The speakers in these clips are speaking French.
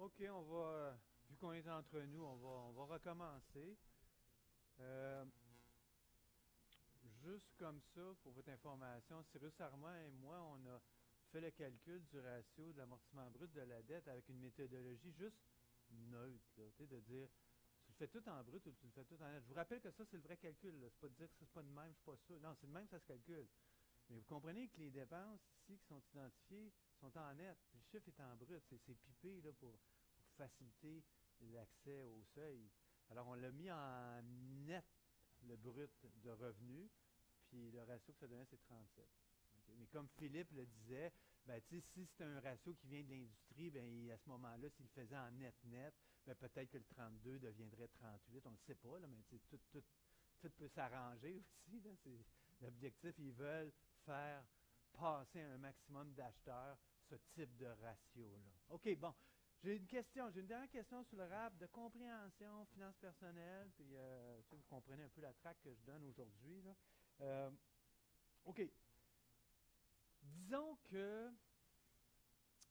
OK, on va, euh, vu qu'on est entre nous, on va, on va recommencer. Euh, juste comme ça, pour votre information, Cyrus Armand et moi, on a fait le calcul du ratio de l'amortissement brut de la dette avec une méthodologie juste neutre, là, de dire tu le fais tout en brut ou tu le fais tout en net. Je vous rappelle que ça, c'est le vrai calcul. C'est pas de dire que c'est pas de même, je suis pas sûr. Non, c'est de même, ça se calcule. Mais vous comprenez que les dépenses ici qui sont identifiées sont en net, puis le chiffre est en brut. C'est pipé là, pour, faciliter l'accès au seuil. Alors, on l'a mis en net, le brut de revenus, puis le ratio que ça donnait, c'est 37. OK? Mais comme Philippe le disait, ben, si c'est un ratio qui vient de l'industrie, ben, à ce moment-là, s'il le faisait en net-net, ben, peut-être que le 32 deviendrait 38. On ne le sait pas, là, mais tout, tout, tout peut s'arranger aussi. L'objectif, ils veulent faire passer un maximum d'acheteurs ce type de ratio-là. OK, bon. J'ai une question, j'ai une dernière question sur le RAP de compréhension, finance personnelle, puis euh, vous comprenez un peu la traque que je donne aujourd'hui. Euh, OK. Disons que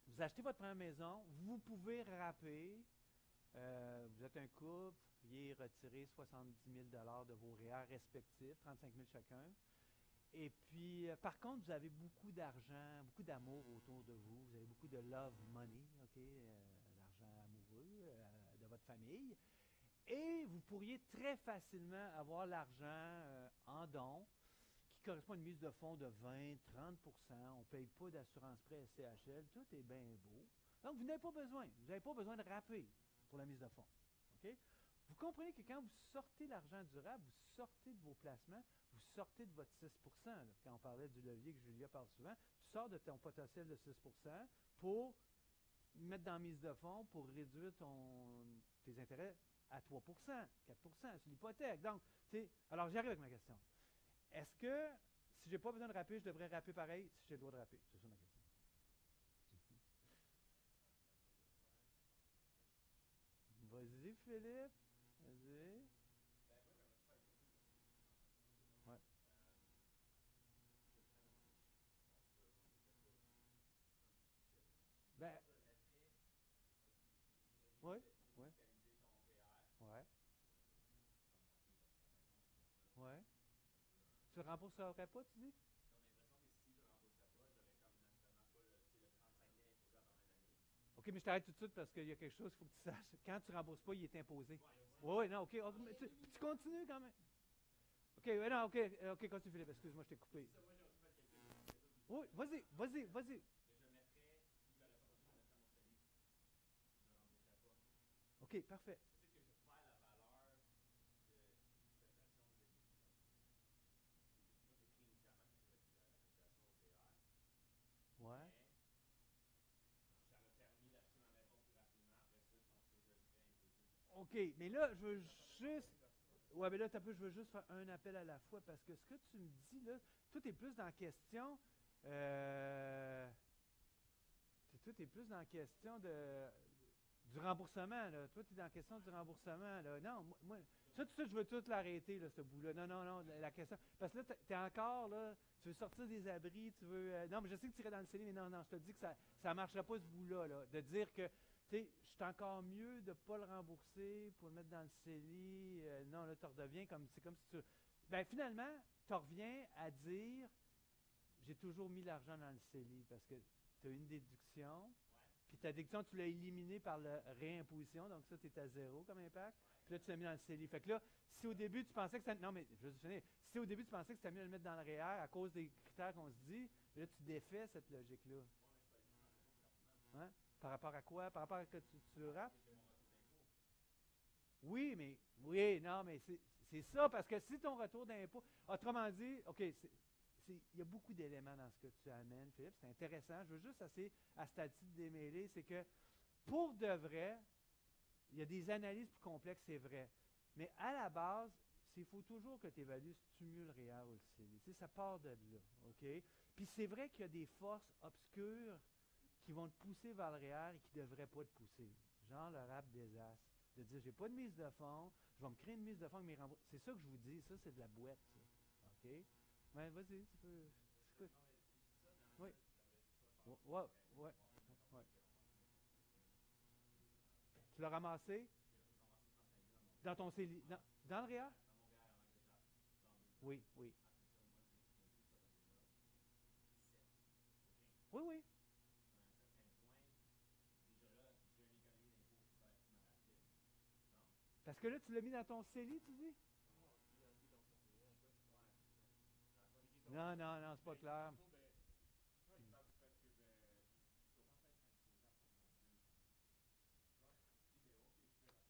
vous achetez votre première maison, vous pouvez rapper, euh, vous êtes un couple, vous pourriez retirer 70 000 de vos REER respectifs, 35 000 chacun. Et puis, euh, par contre, vous avez beaucoup d'argent, beaucoup d'amour autour de vous. Vous avez beaucoup de love money, OK, euh, l'argent amoureux euh, de votre famille. Et vous pourriez très facilement avoir l'argent euh, en don qui correspond à une mise de fonds de 20, 30% On ne paye pas d'assurance prêt SCHL. Tout est bien beau. Donc, vous n'avez pas besoin. Vous n'avez pas besoin de rapper pour la mise de fonds. OK? Vous comprenez que quand vous sortez l'argent durable, vous sortez de vos placements, vous sortez de votre 6 là. Quand on parlait du levier que Julia parle souvent, tu sors de ton potentiel de 6% pour mettre dans la mise de fonds pour réduire ton, tes intérêts à 3% 4% sur l'hypothèque. Donc, tu sais, alors j'arrive avec ma question. Est-ce que si j'ai pas besoin de rapper, je devrais rapper pareil si j'ai le droit de rapper? C'est ça ma question. Vas-y, Philippe. Vas-y. Ouais. Ben. Oui, oui. Ouais. Ouais. Tu le rembourserais pas, tu dis? OK, mais je t'arrête tout de suite parce qu'il y a quelque chose, il faut que tu saches. Quand tu ne rembourses pas, il est imposé. Oui, oui, non, OK. mais tu, tu continues quand même. OK, ouais, non, OK, euh, OK, continue, Philippe. Excuse-moi, je t'ai coupé. Oui, vas-y, vas-y, vas-y. OK, parfait. Ouais. OK, mais là, je veux juste. Ouais, mais là, t'as peu, je veux juste faire un appel à la fois parce que ce que tu me dis, là, tout est plus dans la question. Euh, tout est plus dans la question de, du remboursement. Là. Toi, tu es dans la question du remboursement. Là. Non, moi, ça, tout ça, je veux tout l'arrêter, là, ce bout-là. Non, non, non, la, la question. Parce que là, tu es encore, là, tu veux sortir des abris, tu veux. euh, non, mais je sais que tu irais dans le CELI, mais non, non, je te dis que ça ne marchera pas, ce bout-là. Là, de dire que, tu sais, je suis encore mieux de ne pas le rembourser pour le mettre dans le CELI. euh, non, là, tu redeviens comme. C'est comme si tu. Ben, finalement, tu reviens à dire j'ai toujours mis l'argent dans le CELI parce que tu as une déduction. Puis ta déduction, tu l'as éliminée par la réimposition, donc ça, tu es à zéro comme impact. Puis là, tu l'as mis dans le CELI. Fait que là, si au début, tu pensais que. Non, mais je juste finir. Si au début, tu pensais que c'était mieux de le mettre dans le REER à cause des critères qu'on se dit, là, tu défais cette logique-là. Hein? Par rapport à quoi? Par rapport à que tu, tu rappes? Oui, mais oui, non, mais c'est ça, parce que si ton retour d'impôt, autrement dit, OK, il y a beaucoup d'éléments dans ce que tu amènes, Philippe, c'est intéressant. Je veux juste assez, à ce stade de démêler, c'est que pour de vrai, il y a des analyses plus complexes, c'est vrai. Mais à la base, il faut toujours que tu évalues mieux le REER ou le sais, ça part de là? Puis c'est vrai qu'il y a des forces obscures qui vont te pousser vers le REER et qui ne devraient pas te pousser. Genre le rap des as. De dire, j'ai pas de mise de fonds, je vais me créer une mise de fonds avec mes remboursements. C'est ça que je vous dis, ça, c'est de la boîte. OK? Ouais, vas-y, tu peux. C'est quoi? Oui. Ouais, ouais, ouais. Tu l'as ramassé? Dans ton CELI. Dans, dans le REER? Oui, oui. Oui, oui. Parce que là, tu l'as mis dans ton CELI, tu dis? Non, non, non, c'est pas clair.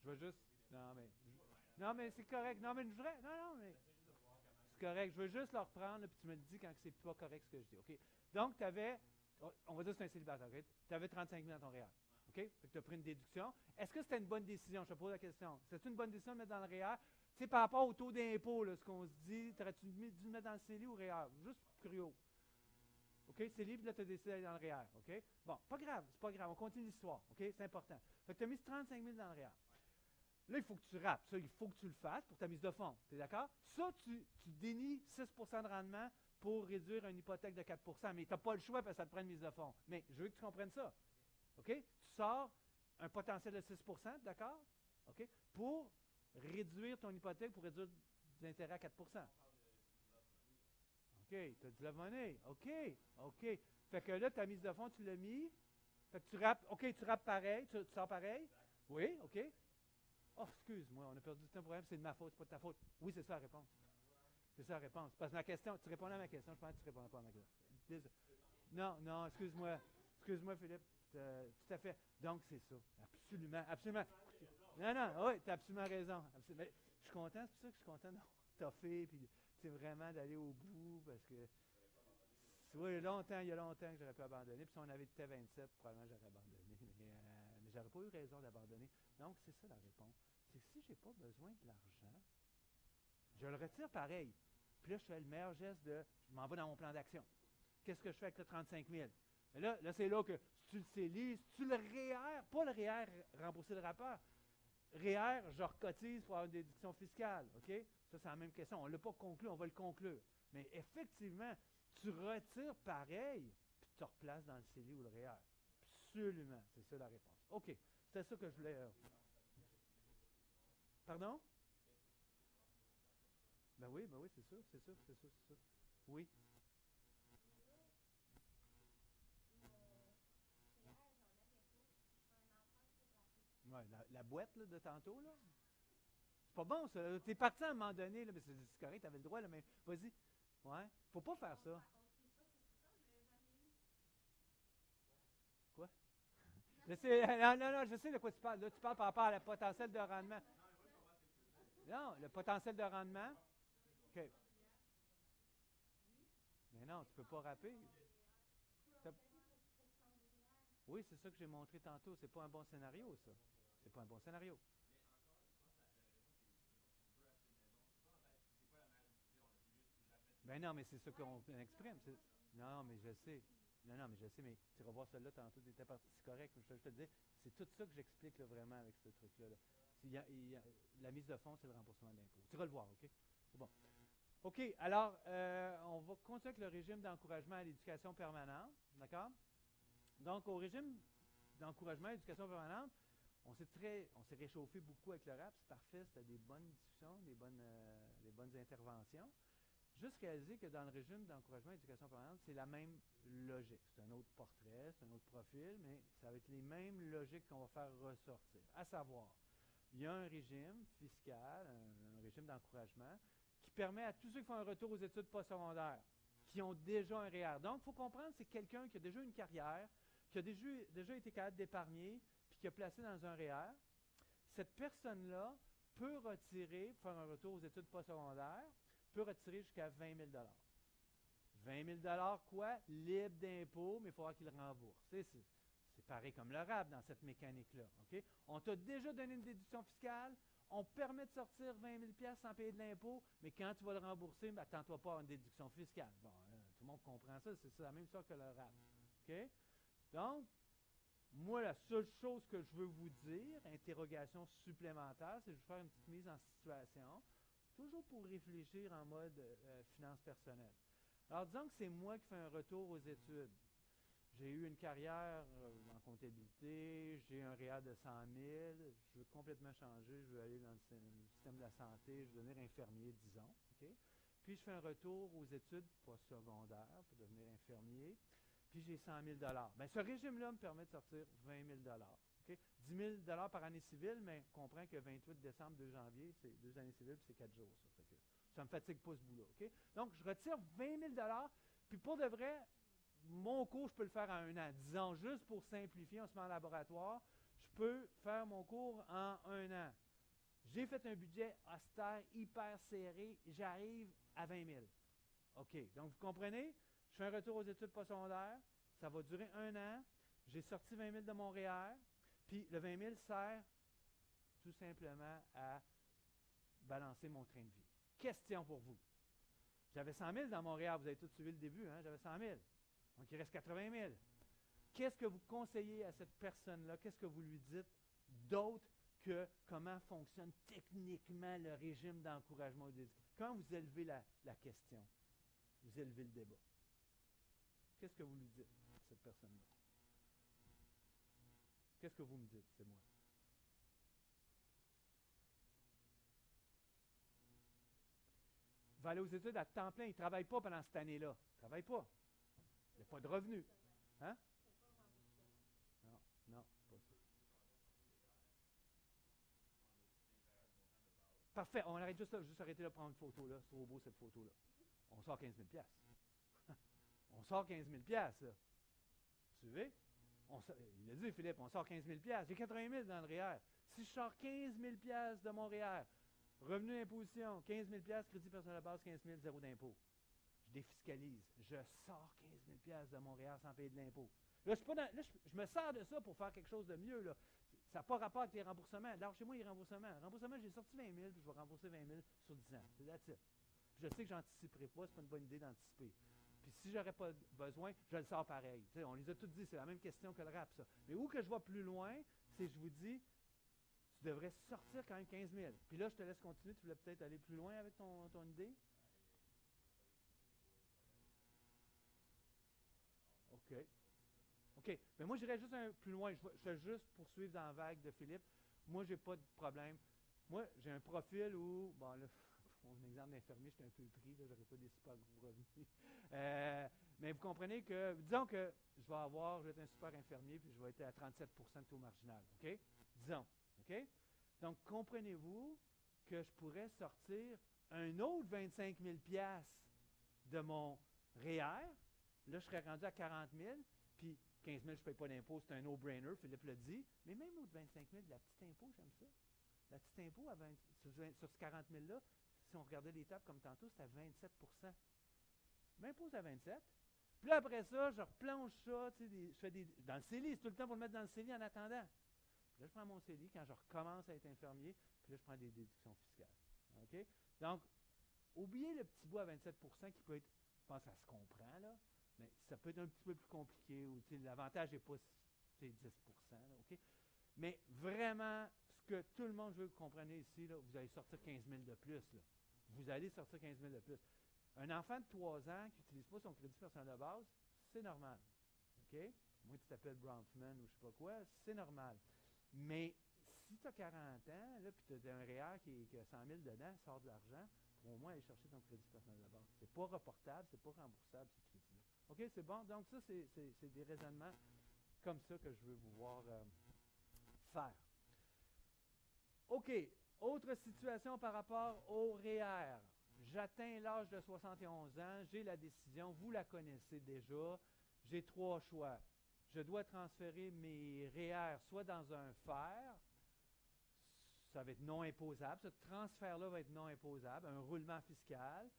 Je vais juste. Non, mais. Non, mais c'est correct. Non, mais je voudrais. Non, non, mais. C'est correct. Je veux juste le reprendre, puis tu me dis quand c'est pas correct ce que je dis. OK? Donc, tu avais. On va dire que c'est un célibataire, OK? Tu avais 35 000 dans ton réel. OK? tu as pris une déduction. Est-ce que c'était une bonne décision? Je te pose la question. C'est une bonne décision de mettre dans le REER? Sais, par rapport au taux d'impôt, ce qu'on se dit, aurais-tu dû le mettre dans le CELI ou REER? Juste curieux. OK? CELI, puis là, tu as décidé d'aller dans le REER. OK? Bon, pas grave, c'est pas grave. On continue l'histoire. OK? C'est important. Fait que tu as mis 35 000 dans le REER. Là, il faut que tu rappes. Ça, il faut que tu le fasses pour ta mise de fonds. Tu es d'accord? Ça, tu, tu dénies 6% de rendement pour réduire une hypothèque de 4% Mais tu n'as pas le choix parce que ça te prend une mise de fonds. Mais je veux que tu comprennes ça. OK? Tu sors un potentiel de 6% d'accord? OK? Pour réduire ton hypothèque, pour réduire l'intérêt à 4% OK, tu as du love money. OK, OK. Fait que là, ta mise de fonds, tu l'as mis. Fait que tu rappes, OK, tu rappes pareil, tu, sors pareil. Oui, OK. Oh, excuse-moi, on a perdu du temps pour c'est de ma faute, c'est pas de ta faute. Oui, c'est ça la réponse. C'est ça la réponse. Parce que ma question, tu répondais à ma question, je pense que tu ne répondais pas à ma question. Non, non, excuse-moi. Excuse-moi, Philippe. tout à fait. Donc, c'est ça. Absolument, absolument. Non, non, oui, tu as absolument raison. je suis content, c'est pour ça que je suis content d'avoir toffé, puis vraiment d'aller au bout, parce que oui, longtemps, il y a longtemps que j'aurais pu abandonner. Puis si on avait été 27, probablement j'aurais abandonné. Mais, euh, mais j'aurais pas eu raison d'abandonner. Donc, c'est ça la réponse. C'est que si je n'ai pas besoin de l'argent, je le retire pareil. Puis là, je fais le meilleur geste de je m'en vais dans mon plan d'action. Qu'est-ce que je fais avec le 35 000? là, là c'est là que si tu le CELI, si tu le REER, pas le REER rembourser le rapport. REER, je recotise pour avoir une déduction fiscale. OK? Ça, c'est la même question. On ne l'a pas conclu, on va le conclure. Mais effectivement, tu retires pareil, puis tu te replaces dans le CELI ou le REER. Absolument. C'est ça la réponse. OK. C'était ça que je voulais. Euh, Pardon? Ben oui, ben oui, c'est ça, c'est ça, c'est ça, c'est ça. Oui. La, boîte là, de tantôt, là. C'est pas bon, ça. T'es parti à un moment donné, là, mais c'est correct, t'avais le droit, là, mais vas-y. Ouais. Faut pas faire ça. Quoi? Je sais, non, non, non, je sais de quoi tu parles. Là, tu parles par rapport à la potentiel de rendement. Non, le potentiel de rendement. OK. Mais non, tu ne peux pas rapper. Oui, c'est ça que j'ai montré tantôt. C'est pas un bon scénario, ça. C'est pas un bon scénario. Ben non, mais c'est ça qu'on exprime. Non, mais je sais. Non, non, mais je sais, mais tu revois celle-là tantôt, c'est correct. Je, te dis, c'est tout ça que j'explique vraiment avec ce truc-là. la mise de fonds, c'est le remboursement d'impôts. Tu vas le voir, OK? C'est bon. OK, alors, euh, on va continuer avec le régime d'encouragement à l'éducation permanente. D'accord? Donc, au régime d'encouragement à l'éducation permanente, on s'est très, on s'est réchauffé beaucoup avec le RAP, c'est parfait, c'était des bonnes discussions, des bonnes, euh, des bonnes interventions. Juste réaliser que dans le régime d'encouragement à l'éducation permanente, c'est la même logique. C'est un autre portrait, c'est un autre profil, mais ça va être les mêmes logiques qu'on va faire ressortir. À savoir, il y a un régime fiscal, un, régime d'encouragement, qui permet à tous ceux qui font un retour aux études postsecondaires, qui ont déjà un REER. Donc, il faut comprendre, c'est quelqu'un qui a déjà une carrière, qui a déjà, déjà été capable d'épargner, qui a placé dans un REER. Cette personne-là peut retirer, faire un retour aux études postsecondaires, peut retirer jusqu'à 20 000 20 000 quoi? Libre d'impôt, mais il faudra qu'il le rembourse. C'est, pareil comme le RAB dans cette mécanique-là. On t'a déjà donné une déduction fiscale, on permet de sortir 20 000 sans payer de l'impôt, mais quand tu vas le rembourser, ben, attends-toi pas à une déduction fiscale. Bon, tout le monde comprend ça, c'est la même chose que le RAB. Donc, moi, la seule chose que je veux vous dire, interrogation supplémentaire, c'est je vais faire une petite mise en situation toujours pour réfléchir en mode euh, finance personnelle. Alors, disons que c'est moi qui fais un retour aux études. j'ai eu une carrière euh, en comptabilité, j'ai un REER de 100 000, je veux complètement changer, je veux aller dans le système de la santé, je veux devenir infirmier, disons. Puis je fais un retour aux études postsecondaires pour devenir infirmier, puis j'ai 100 000 Bien, ce régime-là me permet de sortir 20 000 okay? 10 000 par année civile, mais on comprend que 28 décembre, 2 janvier, c'est deux années civiles, puis c'est 4 jours. Ça, fait ça me fatigue pas ce bout-là. Donc, je retire 20 000 puis pour de vrai, mon cours, je peux le faire en un an. Disons, juste pour simplifier, on se met en laboratoire, je peux faire mon cours en un an. J'ai fait un budget austère, hyper serré, j'arrive à 20 000. OK. Donc, vous comprenez? Je fais un retour aux études postsecondaires, ça va durer un an. J'ai sorti 20 000 de Montréal, puis le 20 000 sert tout simplement à balancer mon train de vie. Question pour vous. J'avais 100 000 dans Montréal, vous avez tous suivi le début, hein? j'avais 100 000. Donc, il reste 80 000. Qu'est-ce que vous conseillez à cette personne-là? Qu'est-ce que vous lui dites d'autre que comment fonctionne techniquement le régime d'encouragement au Comment vous élevez la question? Vous élevez le débat. Qu'est-ce que vous lui dites cette personne-là? Qu'est-ce que vous me dites? C'est moi? va aller aux études à temps plein. Il ne travaille pas pendant cette année-là. Il ne travaille pas. Il n'y a pas de revenus. Hein? Non, non, c'est pas ça. Parfait. On arrête juste là, juste arrêter de prendre une photo là. C'est trop beau cette photo-là. On sort 15 000 On sort 15 000 là. Vous suivez? il a dit, Philippe, on sort 15 000 J'ai 80 000 dans le REER. Si je sors 15 000 de mon REER, Revenu d'imposition, 15 000 crédit personnel de base, 15 000 zéro d'impôt. Je défiscalise. Je sors 15 000 de Montréal sans payer de l'impôt. Là, je, me sers de ça pour faire quelque chose de mieux. Là. Ça n'a pas rapport avec les remboursements. Alors, chez moi, les remboursements. Remboursement, j'ai sorti 20 000, puis je vais rembourser 20 000 sur 10 ans. C'est là Je sais que je n'anticiperai pas, c'est pas une bonne idée d'anticiper. Puis si j'aurais pas besoin, je le sors pareil. on les a tous dit, c'est la même question que le rap, ça. Mais où que je vois plus loin, c'est je vous dis, tu devrais sortir quand même 15 000. Puis là, je te laisse continuer. Tu voulais peut-être aller plus loin avec ton, ton idée? OK. OK. Mais moi, j'irais juste un plus loin. Je vais, juste poursuivre dans la vague de Philippe. Moi, je n'ai pas de problème. Moi, j'ai un profil où, bon, là, mon exemple d'infirmier, j'étais un peu pris, je n'aurais pas des super gros revenus. Euh, mais vous comprenez que, disons que je vais avoir, je vais être un super infirmier, puis je vais être à 37% de taux marginal. OK? Disons. Donc, comprenez-vous que je pourrais sortir un autre 25 000 de mon REER. Là, je serais rendu à 40 000, puis 15 000, je ne paye pas d'impôt, c'est un no-brainer, Philippe l'a dit. Mais même au 25 000, la petite impôt, j'aime ça. La petite impôt sur, ce 40 000-là, si on regardait l'étape comme tantôt, c'était à 27% M'impose à 27 Puis après ça, je replonge ça, tu sais, je fais des, dans le CELI, c'est tout le temps pour le mettre dans le CELI en attendant. Là, je prends mon CELI quand je recommence à être infirmier, puis là, je prends des déductions fiscales. OK? Donc, oubliez le petit bout à 27% qui peut être, je pense, ça se comprend, là, mais ça peut être un petit peu plus compliqué, ou l'avantage n'est pas 10 OK? Mais vraiment, ce que tout le monde veut que vous compreniez ici, là, vous allez sortir 15 000 de plus. Là. Vous allez sortir 15 000 de plus. Un enfant de 3 ans qui n'utilise pas son crédit personnel de base, c'est normal. OK? Moi, tu t'appelles Bronfman ou je ne sais pas quoi, c'est normal. Mais si tu as 40 ans, là, puis tu as un REER qui, qui, a 100 000 dedans, sort de l'argent, pour au moins aller chercher ton crédit personnel de base. Ce n'est pas reportable, ce n'est pas remboursable, ces crédits-là. OK, c'est bon? Donc, ça, c'est des raisonnements comme ça que je veux vous voir euh, faire. OK, autre situation par rapport au REER. J'atteins l'âge de 71 ans, j'ai la décision, vous la connaissez déjà. J'ai trois choix je dois transférer mes REER soit dans un fer, ça va être non imposable, ce transfert-là va être non imposable, un roulement fiscal.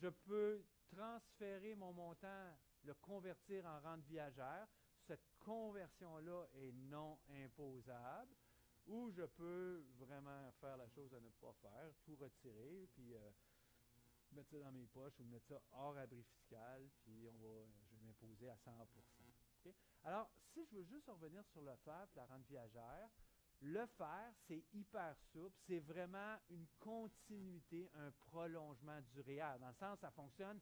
Je peux transférer mon montant, le convertir en rente viagère. Cette conversion-là est non imposable. Ou je peux vraiment faire la chose à ne pas faire, tout retirer, puis euh, mettre ça dans mes poches ou mettre ça hors abri fiscal, puis on va, je vais m'imposer à 100% alors, si je veux juste revenir sur le fer et la rente viagère, le fer, c'est hyper souple, c'est vraiment une continuité, un prolongement du REER, dans le sens ça fonctionne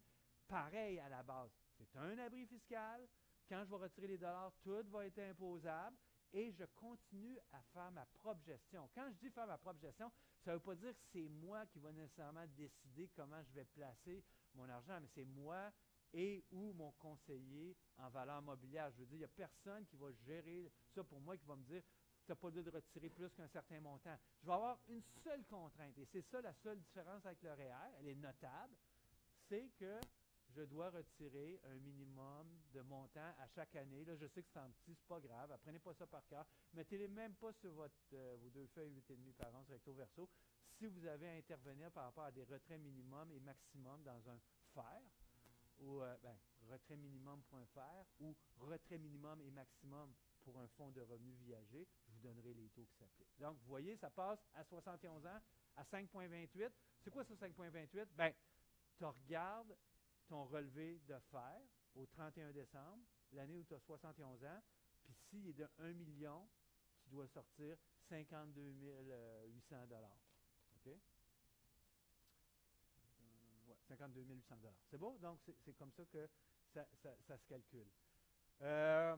pareil à la base. C'est un abri fiscal, Quand je vais retirer les dollars, tout va être imposable et je continue à faire ma propre gestion. Quand je dis faire ma propre gestion, ça ne veut pas dire que c'est moi qui va nécessairement décider comment je vais placer mon argent, mais c'est moi et ou mon conseiller en valeur mobilière. Je veux dire, il n'y a personne qui va gérer ça pour moi, qui va me dire, tu n'as pas le droit de retirer plus qu'un certain montant. Je vais avoir une seule contrainte, et c'est ça la seule différence avec le REER, elle est notable, c'est que je dois retirer un minimum de montant à chaque année. Là, je sais que c'est en petit, c'est pas grave. Apprenez pas ça par cœur. Mettez-les même pas sur euh, vos deux feuilles 8,5 par 11 recto verso. Si vous avez à intervenir par rapport à des retraits minimum et maximum dans un fer, ou euh, ben, retrait minimum pour un fer, ou retrait minimum et maximum pour un fonds de revenus viager, je vous donnerai les taux qui s'appliquent. Donc, vous voyez, ça passe à 71 ans à 5,28. C'est quoi ça, 5,28? Ben, tu regardes ton relevé de fer au 31 décembre, l'année où tu as 71 ans, puis s'il est de 1 million, tu dois sortir 52 800 OK? 52 800 C'est beau? Donc, c'est comme ça que ça, se calcule. Euh,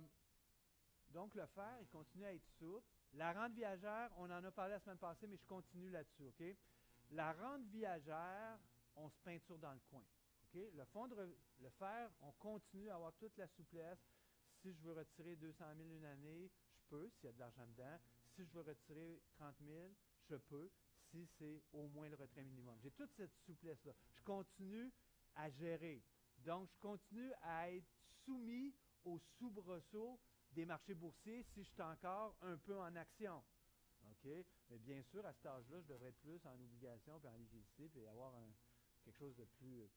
donc, le fer, il continue à être souple. La rente viagère, on en a parlé la semaine passée, mais je continue là-dessus, OK? La rente viagère, on se peinture dans le coin. Le fond de le fer, on continue à avoir toute la souplesse. Si je veux retirer 200 000 une année, je peux, s'il y a de l'argent dedans. Si je veux retirer 30 000, je peux, si c'est au moins le retrait minimum. J'ai toute cette souplesse-là. Je continue à gérer. Donc, je continue à être soumis au soubresaut des marchés boursiers si je suis encore un peu en action. Mais bien sûr, à cet âge-là, je devrais être plus en obligation puis en liquidité puis avoir quelque chose de plus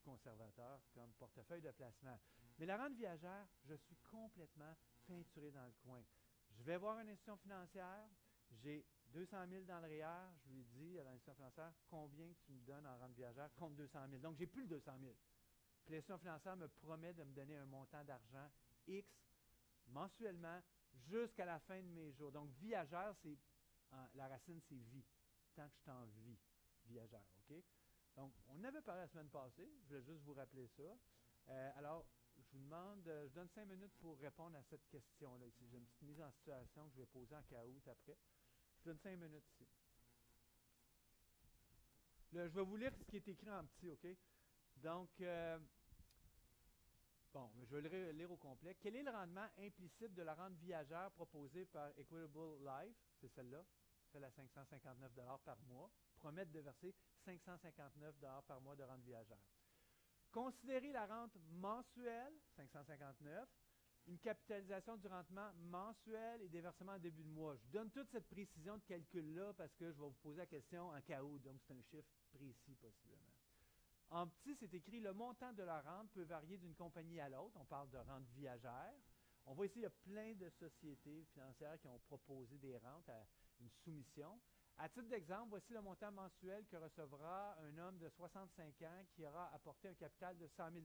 conservateur comme portefeuille de placement. Mais la rente viagère, je suis complètement peinturé dans le coin. Je vais voir une institution financière, j'ai 200 000 dans le REER, je lui dis à l'institution financière, combien tu me donnes en rente viagère contre 200 000. Donc, j'ai plus le 200 000. Puis l'institution financière me promet de me donner un montant d'argent X mensuellement jusqu'à la fin de mes jours. Donc, viagère, c'est la racine, c'est vie. Tant que je suis en vie, viagère, OK? Donc, on avait parlé la semaine passée. Je voulais juste vous rappeler ça. Euh, alors, je vous demande, euh, je donne cinq minutes pour répondre à cette question-là ici. J'ai une petite mise en situation que je vais poser en cas après. Je donne cinq minutes ici. je vais vous lire ce qui est écrit en petit, OK? Donc, euh, bon, je vais le lire au complet. Quel est le rendement implicite de la rente viagère proposée par Equitable Life? C'est celle-là, celle à 559 par mois promettent de verser 559 par mois de rente viagère. Considérez la rente mensuelle, 559, une capitalisation du rendement mensuel et des versements en début de mois. Je donne toute cette précision de calcul-là parce que je vais vous poser la question en où, donc c'est un chiffre précis possiblement. En petit, c'est écrit le montant de la rente peut varier d'une compagnie à l'autre. On parle de rente viagère. On voit ici, il y a plein de sociétés financières qui ont proposé des rentes à une soumission. À titre d'exemple, voici le montant mensuel que recevra un homme de 65 ans qui aura apporté un capital de 100 000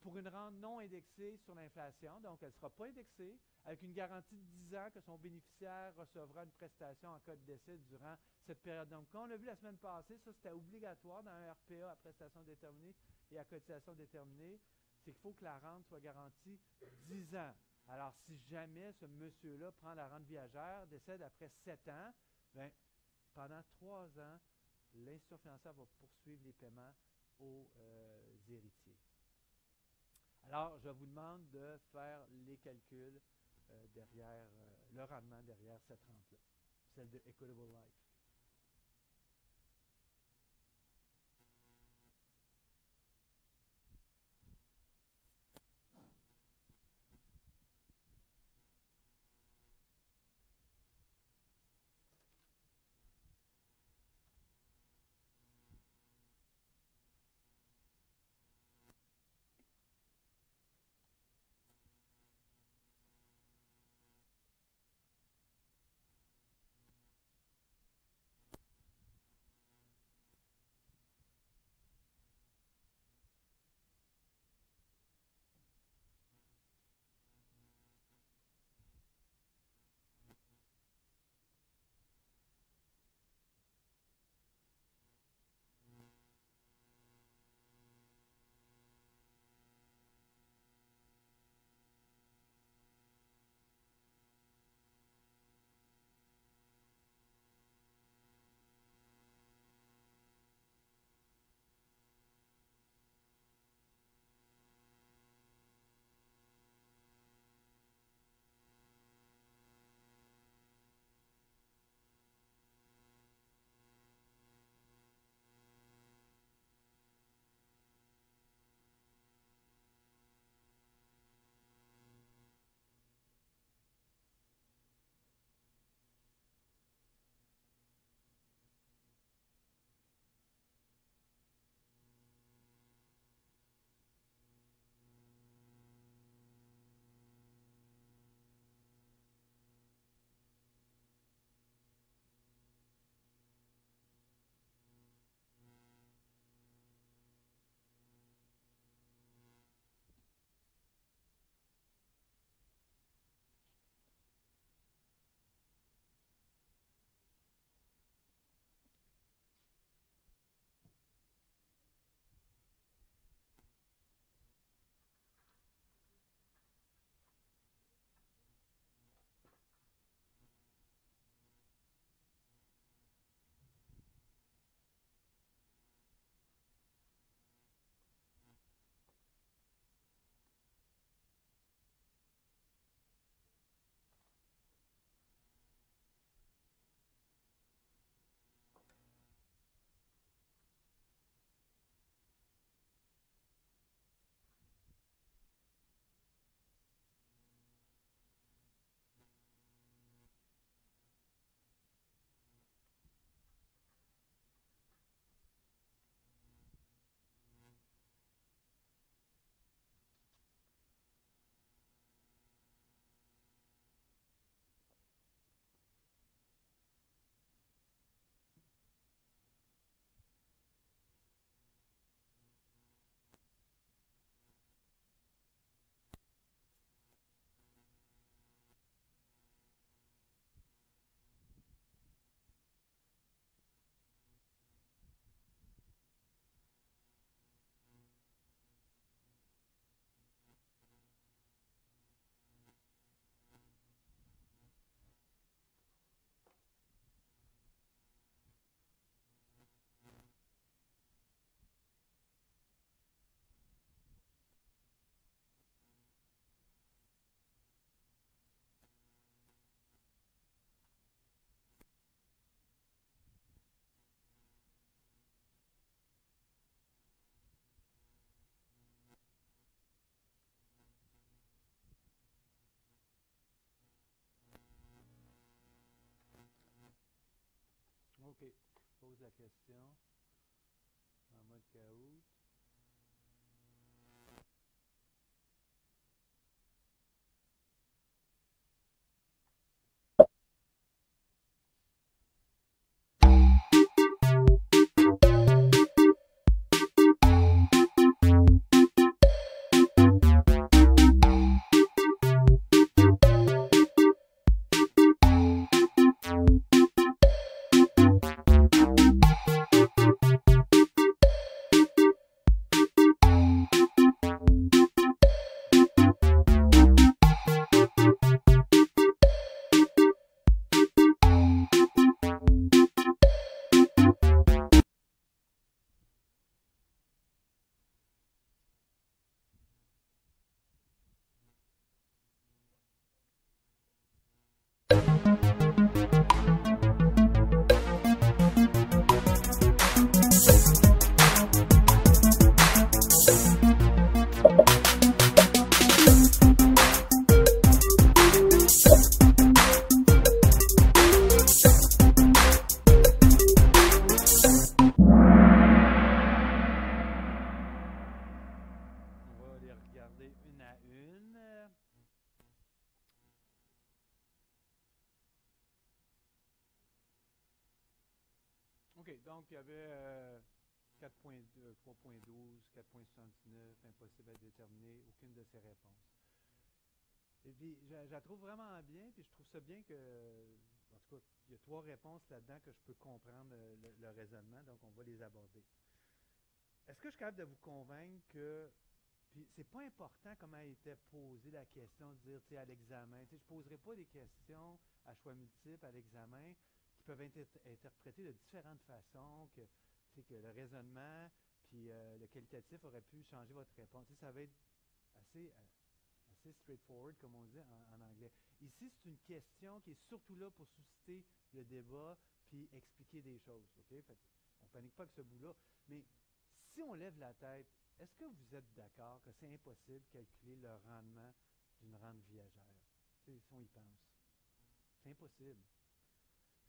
pour une rente non indexée sur l'inflation, donc elle ne sera pas indexée, avec une garantie de 10 ans que son bénéficiaire recevra une prestation en cas de décès durant cette période. Donc, comme on l'a vu la semaine passée, ça c'était obligatoire dans un RPA à prestation déterminée et à cotisation déterminée, c'est qu'il faut que la rente soit garantie 10 ans. Alors, si jamais ce monsieur-là prend la rente viagère, décède après 7 ans, Bien, pendant trois ans, l'institution financière va poursuivre les paiements aux euh, héritiers. Alors, je vous demande de faire les calculs euh, derrière euh, le rendement derrière cette rente-là, celle de Equitable Life. OK. Je pose la question en mode caout. Donc il y avait 4.2, 3.12, 4.79, impossible à déterminer, aucune de ces réponses. Et puis, je, la trouve vraiment bien, puis je trouve ça bien que, en tout cas, il y a trois réponses là-dedans que je peux comprendre le, raisonnement, donc on va les aborder. Est-ce que je suis capable de vous convaincre que, puis c'est pas important comment été posée la question, de dire, tu sais, à l'examen, tu sais, je poserai pas des questions à choix multiples à l'examen, peuvent être interprétés de différentes façons, que, que le raisonnement puis euh, le qualitatif aurait pu changer votre réponse. ça va être assez, euh, assez straightforward, comme on dit en, anglais. Ici, c'est une question qui est surtout là pour susciter le débat puis expliquer des choses. OK? Fait on panique pas avec ce bout-là. Mais si on lève la tête, est-ce que vous êtes d'accord que c'est impossible de calculer le rendement d'une rente viagère? si on y pense. C'est impossible.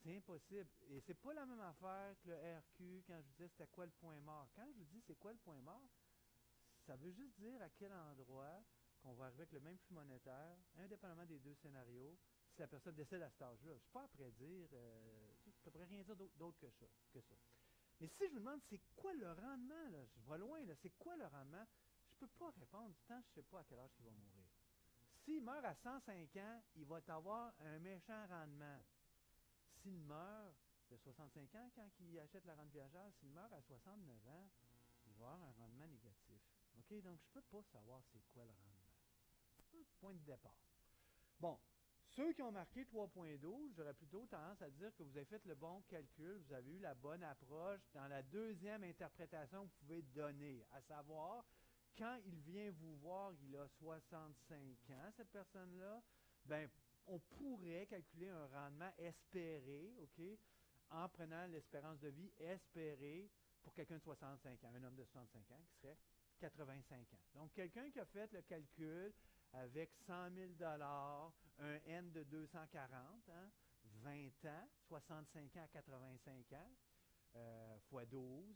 C'est impossible. Et c'est pas la même affaire que le RQ quand je vous disais c'était quoi le point mort. Quand je vous dis c'est quoi le point mort, ça veut juste dire à quel endroit qu'on va arriver avec le même flux monétaire, indépendamment des deux scénarios, si la personne décède à cet âge-là. Je ne suis pas après dire, euh, je ne peux rien dire d'autre que ça. Mais si je vous demande c'est quoi le rendement, là, je vois loin, c'est quoi le rendement, je ne peux pas répondre tant je ne sais pas à quel âge il va mourir. S'il meurt à 105 ans, il va avoir un méchant rendement. S'il meurt de 65 ans quand il achète la rente viagère, s'il meurt à 69 ans, il va avoir un rendement négatif. OK? Donc, je ne peux pas savoir c'est quoi le rendement. Point de départ. Bon. Ceux qui ont marqué 3.12, j'aurais plutôt tendance à dire que vous avez fait le bon calcul, vous avez eu la bonne approche dans la deuxième interprétation que vous pouvez donner, à savoir, quand il vient vous voir, il a 65 ans, cette personne-là, ben on pourrait calculer un rendement espéré, OK, en prenant l'espérance de vie espérée pour quelqu'un de 65 ans, un homme de 65 ans qui serait 85 ans. Donc, quelqu'un qui a fait le calcul avec 100 000 un N de 240, 20 hein, ans, 65 ans à 85 ans, euh, fois 12,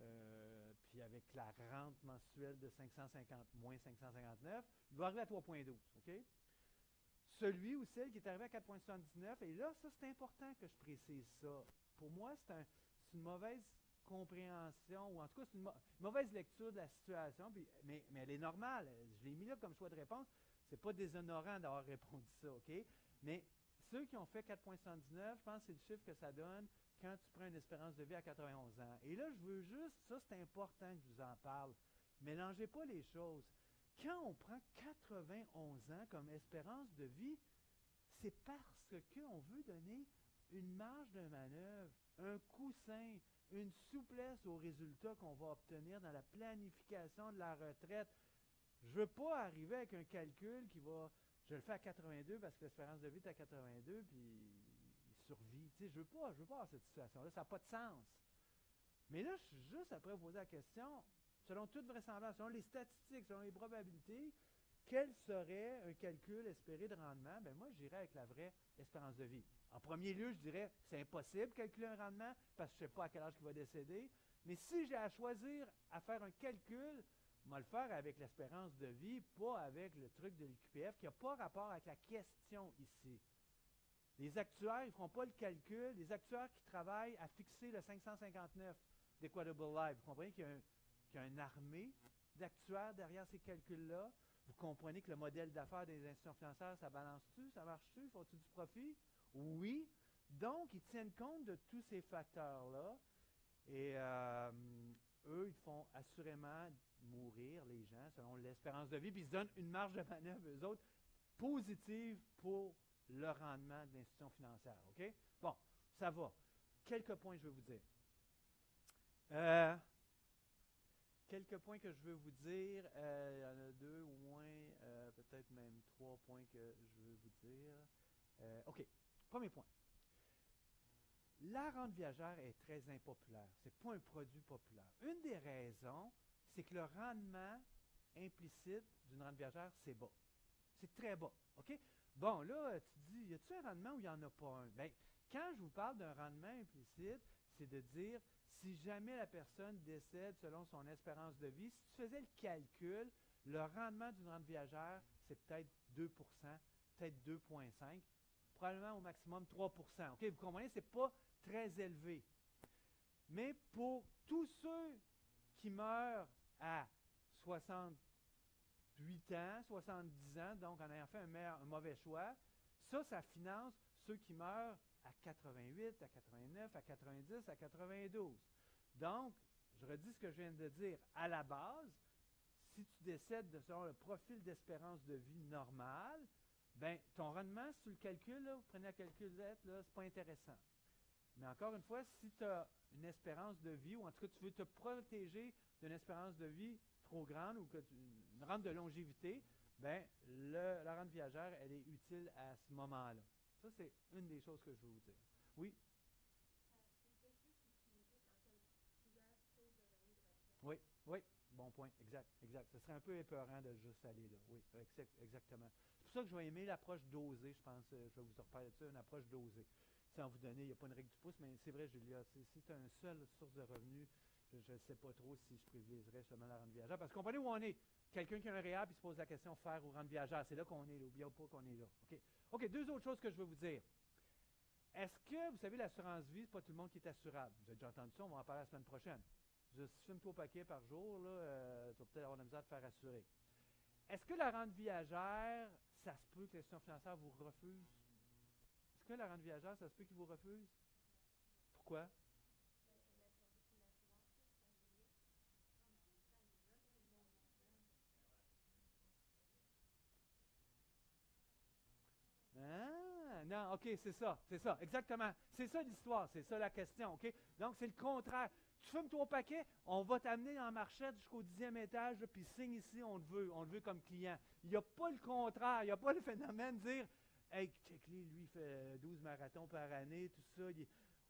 euh, puis avec la rente mensuelle de 550 moins 559, il va arriver à 3.12, OK? Celui ou celle qui est arrivé à 4,79. Et là, ça, c'est important que je précise ça. Pour moi, c'est une mauvaise compréhension, ou en tout cas, c'est une, mauvaise lecture de la situation, mais, elle est normale. Je l'ai mis là comme choix de réponse. C'est pas déshonorant d'avoir répondu ça, OK? Mais ceux qui ont fait 4,79, je pense que c'est le chiffre que ça donne quand tu prends une espérance de vie à 91 ans. Et là, je veux juste, ça c'est important que je vous en parle. Mélangez pas les choses. Quand on prend 91 ans comme espérance de vie, c'est parce qu'on veut donner une marge de manœuvre, un coussin, une souplesse aux résultats qu'on va obtenir dans la planification de la retraite. Je ne veux pas arriver avec un calcul qui va, je le fais à 82 parce que l'espérance de vie est à 82, puis il survit. je ne veux, pas, je veux pas avoir cette situation-là, ça n'a pas de sens. Mais là, je suis juste après poser la question, selon toute vraisemblance, selon les statistiques, selon les probabilités, quel serait un calcul espéré de rendement? Ben moi, j'irais avec la vraie espérance de vie. En premier lieu, je dirais c'est impossible de calculer un rendement parce que je ne sais pas à quel âge il va décéder. Mais si j'ai à choisir à faire un calcul, vais le faire avec l'espérance de vie, pas avec le truc de l'UQPF qui n'a pas rapport avec la question ici. Les actuaires, ils ne feront pas le calcul. Les actuaires qui travaillent à fixer le 559 d'Equitable Life, vous comprenez qu'il y a, une armée d'actuaires derrière ces calculs-là. Vous comprenez que le modèle d'affaires des institutions financières, ça balance-tu, ça marche-tu, faut-tu du profit? Oui. Donc, ils tiennent compte de tous ces facteurs-là. Et euh, eux, ils font assurément mourir les gens selon l'espérance de vie, puis ils se donnent une marge de manœuvre, eux autres, positive pour le rendement de l'institution financière. OK? Bon, ça va. Quelques points je veux vous dire. Euh, quelques points que je veux vous dire. Euh, il y en a deux au moins, euh, peut-être même trois points que je veux vous dire. OK. Premier point. La rente viagère est très impopulaire. Ce n'est pas un produit populaire. Une des raisons, c'est que le rendement implicite d'une rente viagère, c'est bas. C'est très bas. OK? Bon, là, tu te dis, y a-t-il un rendement ou il n'y en a pas un? Bien, quand je vous parle d'un rendement implicite, c'est de dire, si jamais la personne décède selon son espérance de vie, si tu faisais le calcul, le rendement d'une rente viagère, c'est peut-être 2% peut-être 2,5 probablement au maximum 3 OK, vous comprenez, ce n'est pas très élevé. Mais pour tous ceux qui meurent à 68 ans, 70 ans, donc en ayant fait un mauvais choix, ça, ça finance ceux qui meurent à 88, à 89, à 90, à 92. Donc, je redis ce que je viens de dire. À la base, si tu décèdes de, selon le profil d'espérance de vie normal, ben, ton rendement, si tu le calcules, vous prenez la calculette, ce n'est pas intéressant. Mais encore une fois, si tu as une espérance de vie, ou en tout cas tu veux te protéger d'une espérance de vie trop grande ou que une rente de longévité, ben, la rente viagère, elle est utile à ce moment-là. Ça, c'est une des choses que je veux vous dire. Oui? Oui, oui, bon point, exact, exact. Ce serait un peu épeurant de juste aller là. Oui, exactement. C'est pour ça que je vais aimer l'approche dosée, je pense. Euh, je vais vous reparler de ça, une approche dosée. Sans vous donner, il n'y a pas une règle du pouce, mais c'est vrai, Julia, si tu as une seule source de revenus, je ne sais pas trop si je privilégierais seulement la rente viagère. Parce que comprenez où on est. Quelqu'un qui a un réel puis se pose la question faire ou rente viagère. C'est là qu'on est, là. Oubliez pas qu'on est là. OK. OK, deux autres choses que je veux vous dire. Est-ce que, vous savez, l'assurance vie, ce pas tout le monde qui est assurable? Vous avez déjà entendu ça, on va en parler la semaine prochaine. Je, fumes trois paquets par jour, là, euh, tu vas peut-être avoir la misère de faire assurer. Est-ce que la rente viagère, ça se peut que l'institution financière vous refuse? Est-ce que la rente viagère, ça se peut qu'il vous refuse? Pourquoi? OK, c'est ça, c'est ça, exactement. C'est ça l'histoire, c'est ça la question, OK? Donc, c'est le contraire. Tu fumes ton paquet, on va t'amener en marchette jusqu'au dixième étage, puis signe ici, on le veut, on le veut comme client. Il n'y a pas le contraire, il n'y a pas le phénomène de dire, hey, lui, lui, fait 12 marathons par année, tout ça,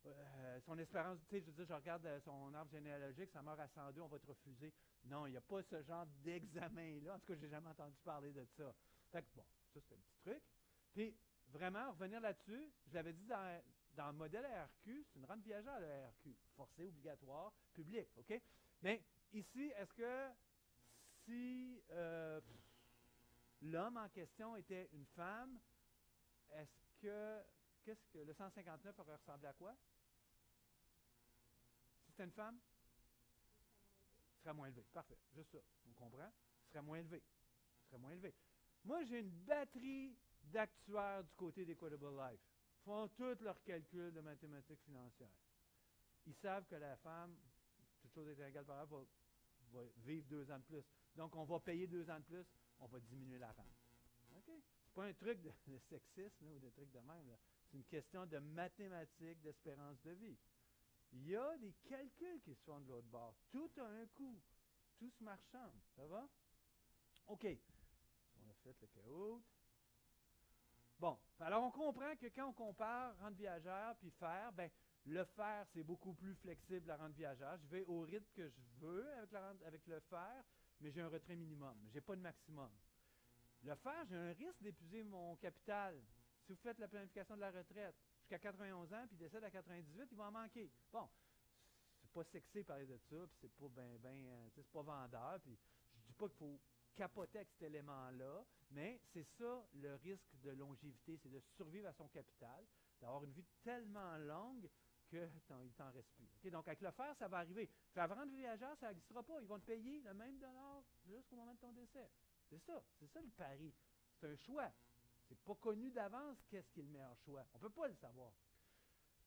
euh, son espérance, tu sais, je veux dire, je regarde euh, son arbre généalogique, ça meurt à 102, on va te refuser. Non, il n'y a pas ce genre d'examen-là. En tout cas, je n'ai jamais entendu parler de ça. Fait que, bon, ça, c'est un petit truc. Puis, vraiment, revenir là-dessus, je l'avais dit dans, dans, le modèle ARQ, c'est une rente viagère, le ARQ, forcée, obligatoire, public, OK? Mais ici, est-ce que si euh, l'homme en question était une femme, est-ce que, que le 159 aurait ressemblé à quoi? Si c'était une femme? Ce serait moins élevé. Parfait. Juste ça. On comprend? Ce serait moins élevé. Serait moins élevé. Moi, j'ai une batterie d'actuaires du côté d'Equitable Life. Font tous leurs calculs de mathématiques financières. Ils savent que la femme, toute chose est égale par rapport, va, vivre deux ans de plus. Donc, on va payer deux ans de plus, on va diminuer la rente. OK? C'est pas un truc de, sexisme ou de truc de même. C'est une question de mathématiques, d'espérance de vie. Il y a des calculs qui se font de l'autre bord. Tout a un coût. Tout se marchande. Ça va? OK. On a fait le chaos. Bon, alors on comprend que quand on compare rente viagère puis faire, ben, le faire, c'est beaucoup plus flexible la rente viagère. Je vais au rythme que je veux avec, la avec le faire, mais j'ai un retrait minimum. Je n'ai pas de maximum. Le faire, j'ai un risque d'épuiser mon capital. Si vous faites la planification de la retraite jusqu'à 91 ans, puis décède à 98, il va en manquer. Bon, c'est pas sexy parler de ça, puis c'est pas ben, ben, c'est pas vendeur, puis je dis pas qu'il faut capoter avec cet élément-là, mais c'est ça le risque de longévité, c'est de survivre à son capital, d'avoir une vie tellement longue que il t'en reste plus. Donc, avec le faire, ça va arriver. La vente de voyageurs, ça n'existera pas. Ils vont te payer le même dollar jusqu'au moment de ton décès. C'est ça. C'est ça le pari. C'est un choix. C'est pas connu d'avance qu'est-ce qui est le meilleur choix. On ne peut pas le savoir.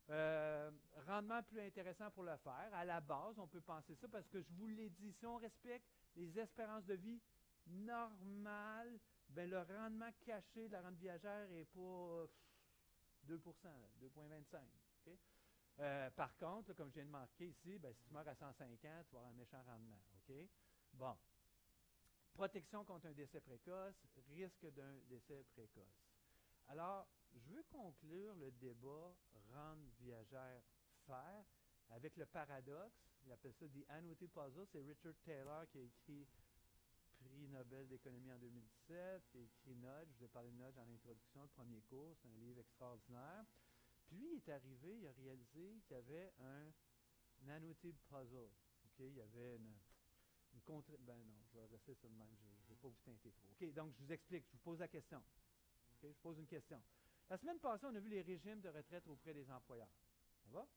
Euh, rendement plus intéressant pour le faire. À la base, on peut penser ça parce que je vous l'ai dit, si on respecte les espérances de vie normales, ben le rendement caché de la rente viagère n'est pas 2% 2,25 euh, par contre, comme je viens de marquer ici, ben, si tu meurs à 150, tu vas avoir un méchant rendement. Bon. Protection contre un décès précoce, risque d'un décès précoce. Alors, je veux conclure le débat rendre viagère faire avec le paradoxe. Il appelle ça The Annuity Puzzle. C'est Richard Taylor qui a écrit prix Nobel d'économie en 2017, qui a écrit Nudge. Je vous ai parlé de Nudge en introduction, le premier cours. C'est un livre extraordinaire. Puis il est arrivé, il a réalisé qu'il y avait un, nanotube puzzle. Il y avait une. Ben non, je vais rester ça de même, je ne vais pas vous teinter trop. OK, donc je vous explique, je vous pose la question. Je pose une question. La semaine passée, on a vu les régimes de retraite auprès des employeurs. Ça va?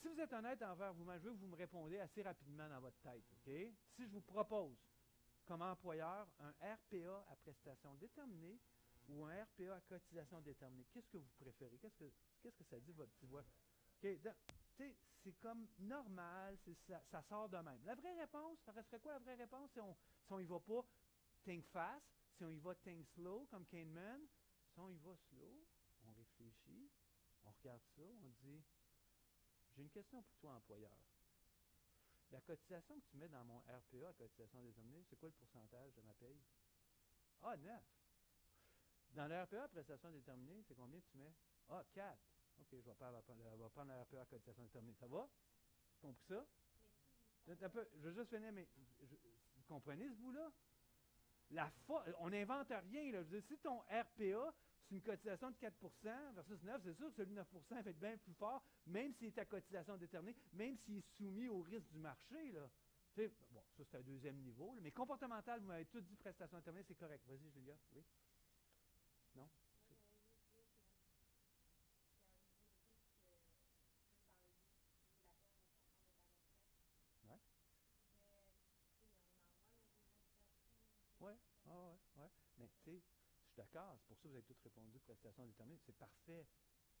Si vous êtes honnête envers vous-même, je veux que vous me répondez assez rapidement dans votre tête. OK? Si je vous propose, comme employeur, un RPA à prestation déterminée ou un RPA à cotisation déterminée, qu'est-ce que vous préférez? Qu'est-ce que, ça dit, votre petit voix? c'est comme normal, ça, sort de même. La vraie réponse, ça resterait quoi la vraie réponse? Si on si on y va pas think fast, si on y va think slow, comme Kahneman, si on y va slow, on réfléchit, on regarde ça, on dit, j'ai une question pour toi, employeur. La cotisation que tu mets dans mon RPA, cotisation déterminée, c'est quoi le pourcentage de ma paye? Ah, 9. Dans le RPA, prestation déterminée, c'est combien tu mets? Ah, 4. OK, je vais, prendre, le RPA cotisation déterminée. Ça va? Tu compris ça? je veux juste finir, mais vous comprenez ce bout-là? La on n'invente rien. Là. Je veux dire, si ton RPA, c'est une cotisation de 4% versus 9, c'est sûr que celui de 9 fait bien plus fort, même s'il est à cotisation déterminée, même s'il est soumis au risque du marché. Là. bon, ça c'est un deuxième niveau. mais comportemental, vous m'avez tout dit prestation déterminée, c'est correct. Vas-y, Julia. Oui? Non? Oui, ah, ouais, ouais. Mais tu sais, d'accord, c'est pour ça que vous avez tous répondu prestation déterminée, c'est parfait.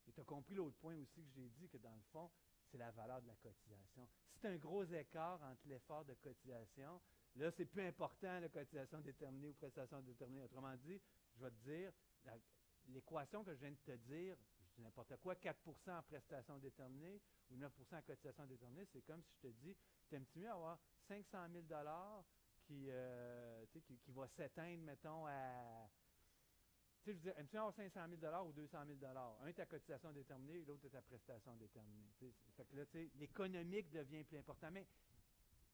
Et tu as compris l'autre point aussi que j'ai dit, que dans le fond, c'est la valeur de la cotisation. Si tu un gros écart entre l'effort de cotisation, là, c'est plus important, la cotisation déterminée ou prestation déterminée. Autrement dit, je vais te dire, l'équation que je viens de te dire, je dis n'importe quoi, 4% en prestation déterminée ou 9% en cotisation déterminée, c'est comme si je te dis, t'aimes-tu mieux avoir 500 000 qui, euh, qui, qui, va s'éteindre, mettons, à. Tu sais, je veux dire, aimes-tu avoir 500 000 ou 200 000 Un est à cotisation déterminée, l'autre est à prestation déterminée. fait que là, l'économique devient plus important. Mais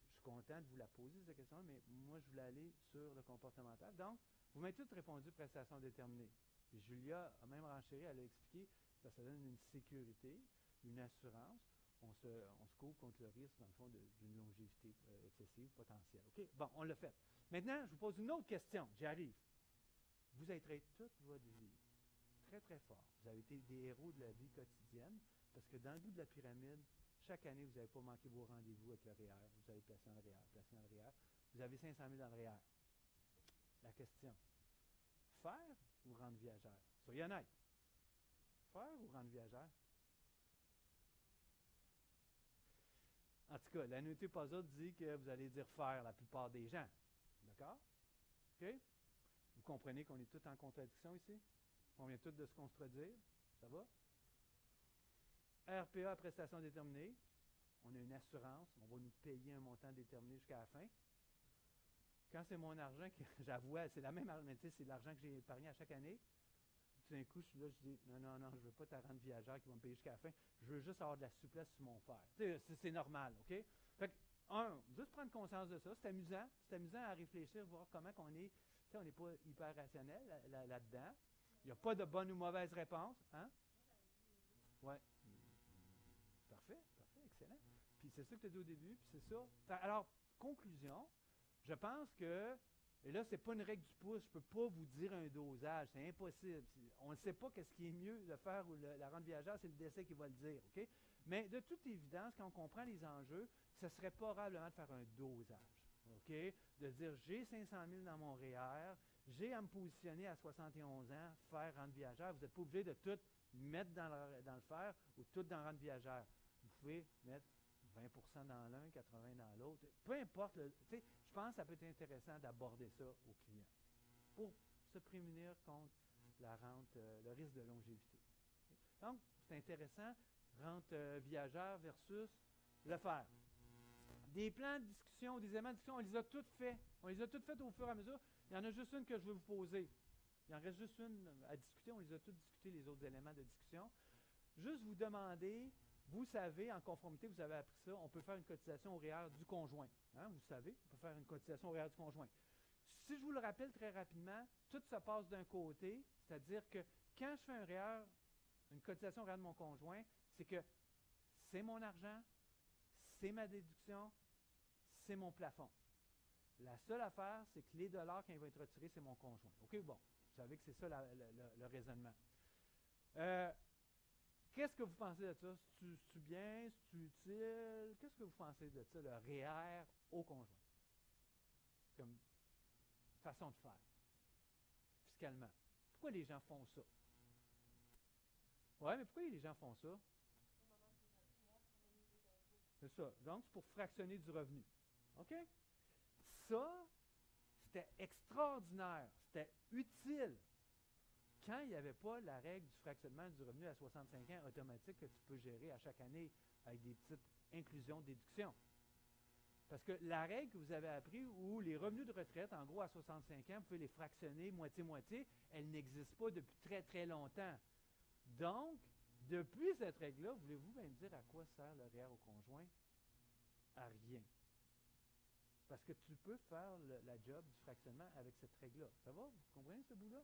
je suis content de vous la poser, cette question mais moi, je voulais aller sur le comportemental. Donc, vous m'avez toutes répondu prestation déterminée. Julia a même renchéri, elle a expliqué que ça donne une sécurité, une assurance on se, on couvre contre le risque, dans le fond, d'une longévité euh, excessive potentielle. OK? Bon, on l'a fait. Maintenant, je vous pose une autre question. J'y arrive. Vous été toute votre vie très, très fort. Vous avez été des héros de la vie quotidienne parce que dans le bout de la pyramide, chaque année, vous n'avez pas manqué vos rendez-vous avec le REER. Vous avez placé dans le REER, placé dans le REER. Vous avez 500 000 dans le REER. La question, faire ou rendre viagère? Soyez honnête. Faire ou rendre viagère? En tout cas, l'annuité puzzle dit que vous allez dire faire la plupart des gens. D'accord? OK? Vous comprenez qu'on est tous en contradiction ici? On vient tous de se contredire. Ça va? RPA prestation déterminée. On a une assurance. On va nous payer un montant déterminé jusqu'à la fin. Quand c'est mon argent, j'avoue, c'est la même argent, c'est l'argent que j'ai épargné à chaque année tout d'un coup, je suis là, je dis, non, non, non, je ne veux pas ta rendre viagère qui va me payer jusqu'à la fin. Je veux juste avoir de la souplesse sur mon fer. C'est normal, OK? Fait un, juste prendre conscience de ça. C'est amusant. C'est amusant à réfléchir, voir comment on est. on n'est pas hyper rationnel là-dedans. Il n'y a pas de bonne ou mauvaise réponse. Hein? Oui. Parfait, parfait, excellent. Puis c'est ça que tu as dit au début, puis c'est ça. Alors, conclusion, je pense que, et là, c'est pas une règle du pouce, je ne peux pas vous dire un dosage, c'est impossible. On ne sait pas qu'est-ce qui est mieux de faire ou la rente viagère, c'est le décès qui va le dire, OK? Mais de toute évidence, quand on comprend les enjeux, ce serait probablement de faire un dosage, OK? De dire, j'ai 500 000 dans mon REER, e j'ai à me positionner à 71 ans, faire rente viagère. Vous n'êtes pas obligé de tout mettre dans le, le fer ou tout dans rente viagère. Vous pouvez mettre 20% dans l'un, 80 dans l'autre. Peu importe. je pense que ça peut être intéressant d'aborder ça aux clients pour se prémunir contre la rente, euh, le risque de longévité. Donc, c'est intéressant, rente euh, viagère versus le fer. Des plans de discussion, des éléments de discussion, on les a tous faits. On les a tous faits au fur et à mesure. Il y en a juste une que je veux vous poser. Il en reste juste une à discuter. On les a tous discutés, les autres éléments de discussion. Juste vous demander vous savez, en conformité, vous avez appris ça, on peut faire une cotisation REER du conjoint. Hein, vous savez, on peut faire une cotisation REER du conjoint. Si je vous le rappelle très rapidement, tout se passe d'un côté, c'est-à-dire que quand je fais un REER, une cotisation REER de mon conjoint, c'est que c'est mon argent, c'est ma déduction, c'est mon plafond. La seule affaire, c'est que les dollars, quand ils vont être retirés, c'est mon conjoint. OK, bon, vous savez que c'est ça le, raisonnement. Euh, Qu'est-ce que vous pensez de ça? C'est-tu bien? C'est-tu utile? Qu'est-ce que vous pensez de ça, le REER au conjoint? Comme façon de faire, fiscalement. Pourquoi les gens font ça? Oui, mais pourquoi les gens font ça? C'est ça. Donc, c'est pour fractionner du revenu. OK? Ça, c'était extraordinaire. C'était utile quand il n'y avait pas la règle du fractionnement du revenu à 65 ans automatique que tu peux gérer à chaque année avec des petites inclusions, déductions. Parce que la règle que vous avez appris où les revenus de retraite, en gros, à 65 ans, vous pouvez les fractionner moitié-moitié, elle n'existe pas depuis très, très longtemps. Donc, depuis cette règle-là, voulez-vous bien me dire à quoi sert le REER au conjoint? À rien. Parce que tu peux faire la job du fractionnement avec cette règle-là. Ça va? Vous comprenez ce bout-là?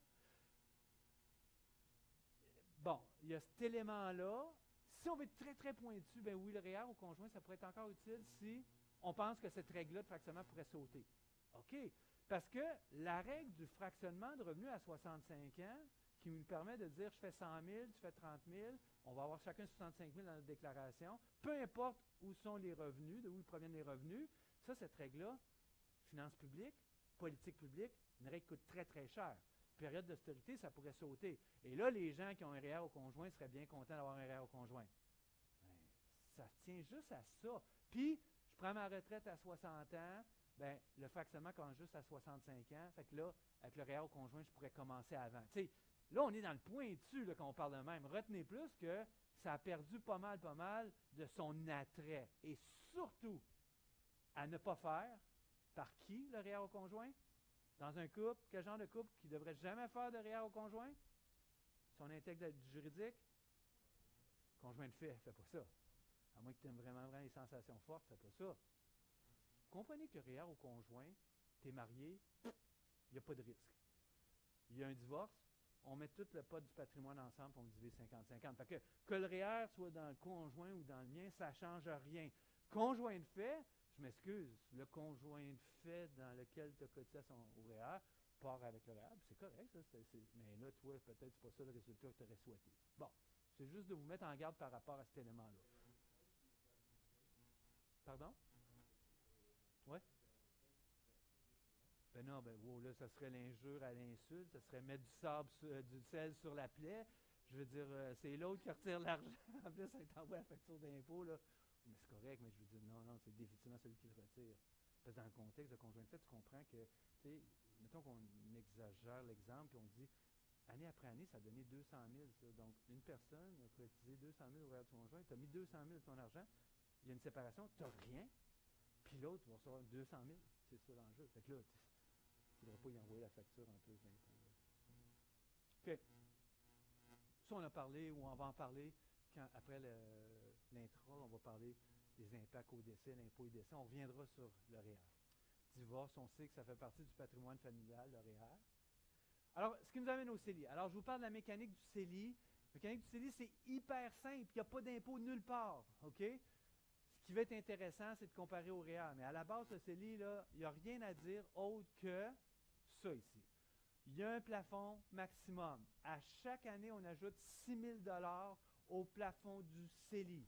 Bon, il y a cet élément-là. Si on veut être très, très pointu, ben oui, le REER au conjoint, ça pourrait être encore utile si on pense que cette règle-là de fractionnement pourrait sauter. OK. Parce que la règle du fractionnement de revenus à 65 ans, qui nous permet de dire je fais 100 000, tu fais 30 000, on va avoir chacun 65 000 dans notre déclaration, peu importe où sont les revenus, de où proviennent les revenus, ça, cette règle-là, finances publiques, politique publique, une règle coûte très, très cher période d'austérité, ça pourrait sauter. Et là, les gens qui ont un REER au conjoint seraient bien contents d'avoir un REER au conjoint. ça tient juste à ça. Puis, je prends ma retraite à 60 ans, ben, le fractionnement commence juste à 65 ans. Fait que là, avec le REER au conjoint, je pourrais commencer avant. là, on est dans le pointu quand on parle de même. Retenez plus que ça a perdu pas mal, pas mal de son attrait. Et surtout, à ne pas faire, par qui le REER au conjoint? Dans un couple, quel genre de couple qui ne devrait jamais faire de REER au conjoint? Son intègre du juridique? Conjoint de fait, fait pas ça. À moins que tu aimes vraiment, vraiment les sensations fortes, fais pas ça. Vous comprenez que REER au conjoint, tu es marié, il n'y a pas de risque. Il y a un divorce, on met tout le pot du patrimoine ensemble pour on divise 50-50. Fait que, que le REER soit dans le conjoint ou dans le mien, ça ne change rien. Conjoint de fait, je m'excuse, le conjoint de fait dans lequel tu as cotisé son, REER part avec le REER, c'est correct, ça, mais là, toi, peut-être c'est pas ça le résultat que tu aurais souhaité. Bon, c'est juste de vous mettre en garde par rapport à cet élément-là. Pardon? Oui? Ben non, ben wow, là, ça serait l'injure à l'insulte, ça serait mettre du sable, euh, du sel sur la plaie. Je veux dire, euh, c'est l'autre qui retire l'argent. en plus, ça t'envoie la facture d'impôt, là. Mais c'est correct, mais je veux dire, non, non, c'est définitivement celui qui le retire. Parce que dans le contexte de conjoint de fait, tu comprends que, tu sais, mettons qu'on exagère l'exemple, puis on dit, année après année, ça a donné 200 000. Ça. Donc, une personne a cotisé 200 000 au de son conjoint, tu as mis 200 000 de ton argent, il y a une séparation, tu n'as rien, puis l'autre va recevoir 200 000. C'est ça l'enjeu. Fait que là, il ne faudra pas y envoyer la facture en plus. OK. Ça, on a parlé, ou on va en parler après le, l'intra, on va parler des impacts au décès, l'impôt et décès. On reviendra sur le REER. Divorce, on sait que ça fait partie du patrimoine familial, le REER. Alors, ce qui nous amène au CELI. Alors, je vous parle de la mécanique du CELI. La mécanique du CELI, c'est hyper simple. Il n'y a pas d'impôt nulle part. OK? Ce qui va être intéressant, c'est de comparer au REER. Mais à la base, le CELI, là, il n'y a rien à dire autre que ça ici. Il y a un plafond maximum. À chaque année, on ajoute 6 000 au plafond du CELI.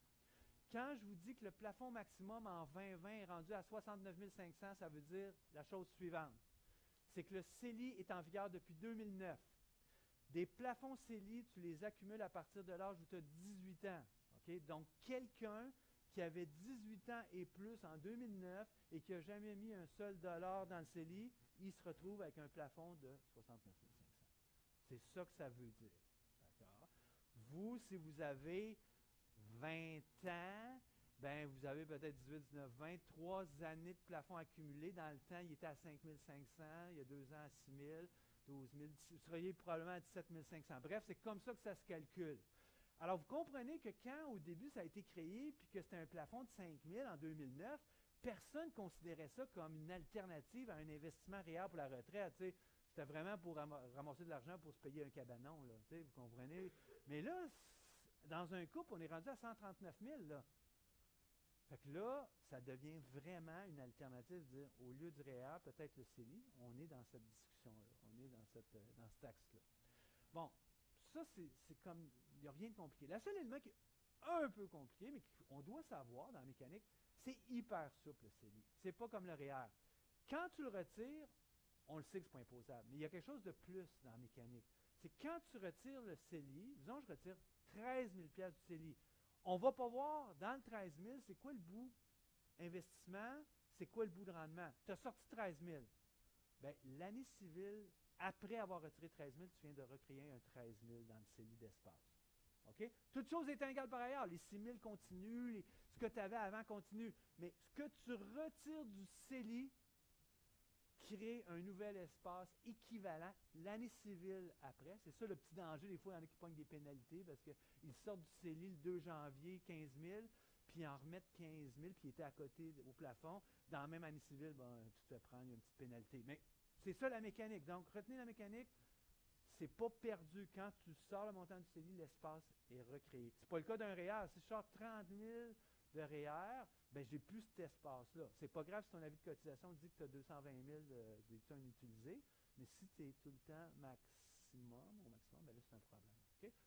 Quand je vous dis que le plafond maximum en 2020 est rendu à 69 500, ça veut dire la chose suivante. C'est que le CELI est en vigueur depuis 2009. Des plafonds CELI, tu les accumules à partir de l'âge où tu as 18 ans. Donc, quelqu'un qui avait 18 ans et plus en 2009 et qui n'a jamais mis un seul dollar dans le CELI, il se retrouve avec un plafond de 69 500. C'est ça que ça veut dire. D'accord? Vous, si vous avez 20 ans, ben vous avez peut-être 18, 19, 20, trois années de plafond accumulé. Dans le temps, il était à 5 500, il y a deux ans à 6 000, 12 000, vous seriez probablement à 17 500. Bref, c'est comme ça que ça se calcule. Alors, vous comprenez que quand, au début, ça a été créé, puis que c'était un plafond de 5 000 en 2009, personne ne considérait ça comme une alternative à un investissement réel pour la retraite. C'était vraiment pour ramasser de l'argent pour se payer un cabanon. Là, vous comprenez? Mais là, dans un couple, on est rendu à 139 000. Là. Fait que là, ça devient vraiment une alternative dire, au lieu du REER, peut-être le CELI, on est dans cette discussion-là, on est dans, cette, euh, dans cet axe-là. Bon, ça, c'est comme, il n'y a rien de compliqué. La seule élément qui est un peu compliqué, mais qu'on doit savoir dans la mécanique, c'est hyper souple, le CELI. C'est pas comme le REER. Quand tu le retires, on le sait que ce n'est pas imposable. Mais il y a quelque chose de plus dans la mécanique. C'est quand tu retires le CELI, disons je retire 13 000 du CELI. On ne va pas voir dans le 13 000, c'est quoi le bout investissement, c'est quoi le bout de rendement? Tu as sorti 13 000. Bien, l'année civile, après avoir retiré 13 000, tu viens de recréer un 13 000 dans le CELI d'espace. OK? Toutes choses étant égales par ailleurs. Les 6 000 continuent, ce que tu avais avant continue. Mais ce que tu retires du CELI, créer un nouvel espace équivalent l'année civile après. C'est ça le petit danger. Des fois, il y en a qui pognent des pénalités parce qu'ils sortent du CELI le 2 janvier, 15 000, puis ils en remettent 15 000, puis ils étaient à côté au plafond. Dans la même année civile, bon, tu te fais prendre une petite pénalité. Mais c'est ça la mécanique. Donc, retenez la mécanique. C'est pas perdu. Quand tu sors le montant du CELI, l'espace est recréé. C'est pas le cas d'un REER. Si je sors 30 000 de REER, ben, j'ai plus cet espace-là. C'est pas grave si ton avis de cotisation dit que tu as 220 000 d'études inutilisées, mais si tu es tout le temps maximum, au maximum, ben là, c'est un problème.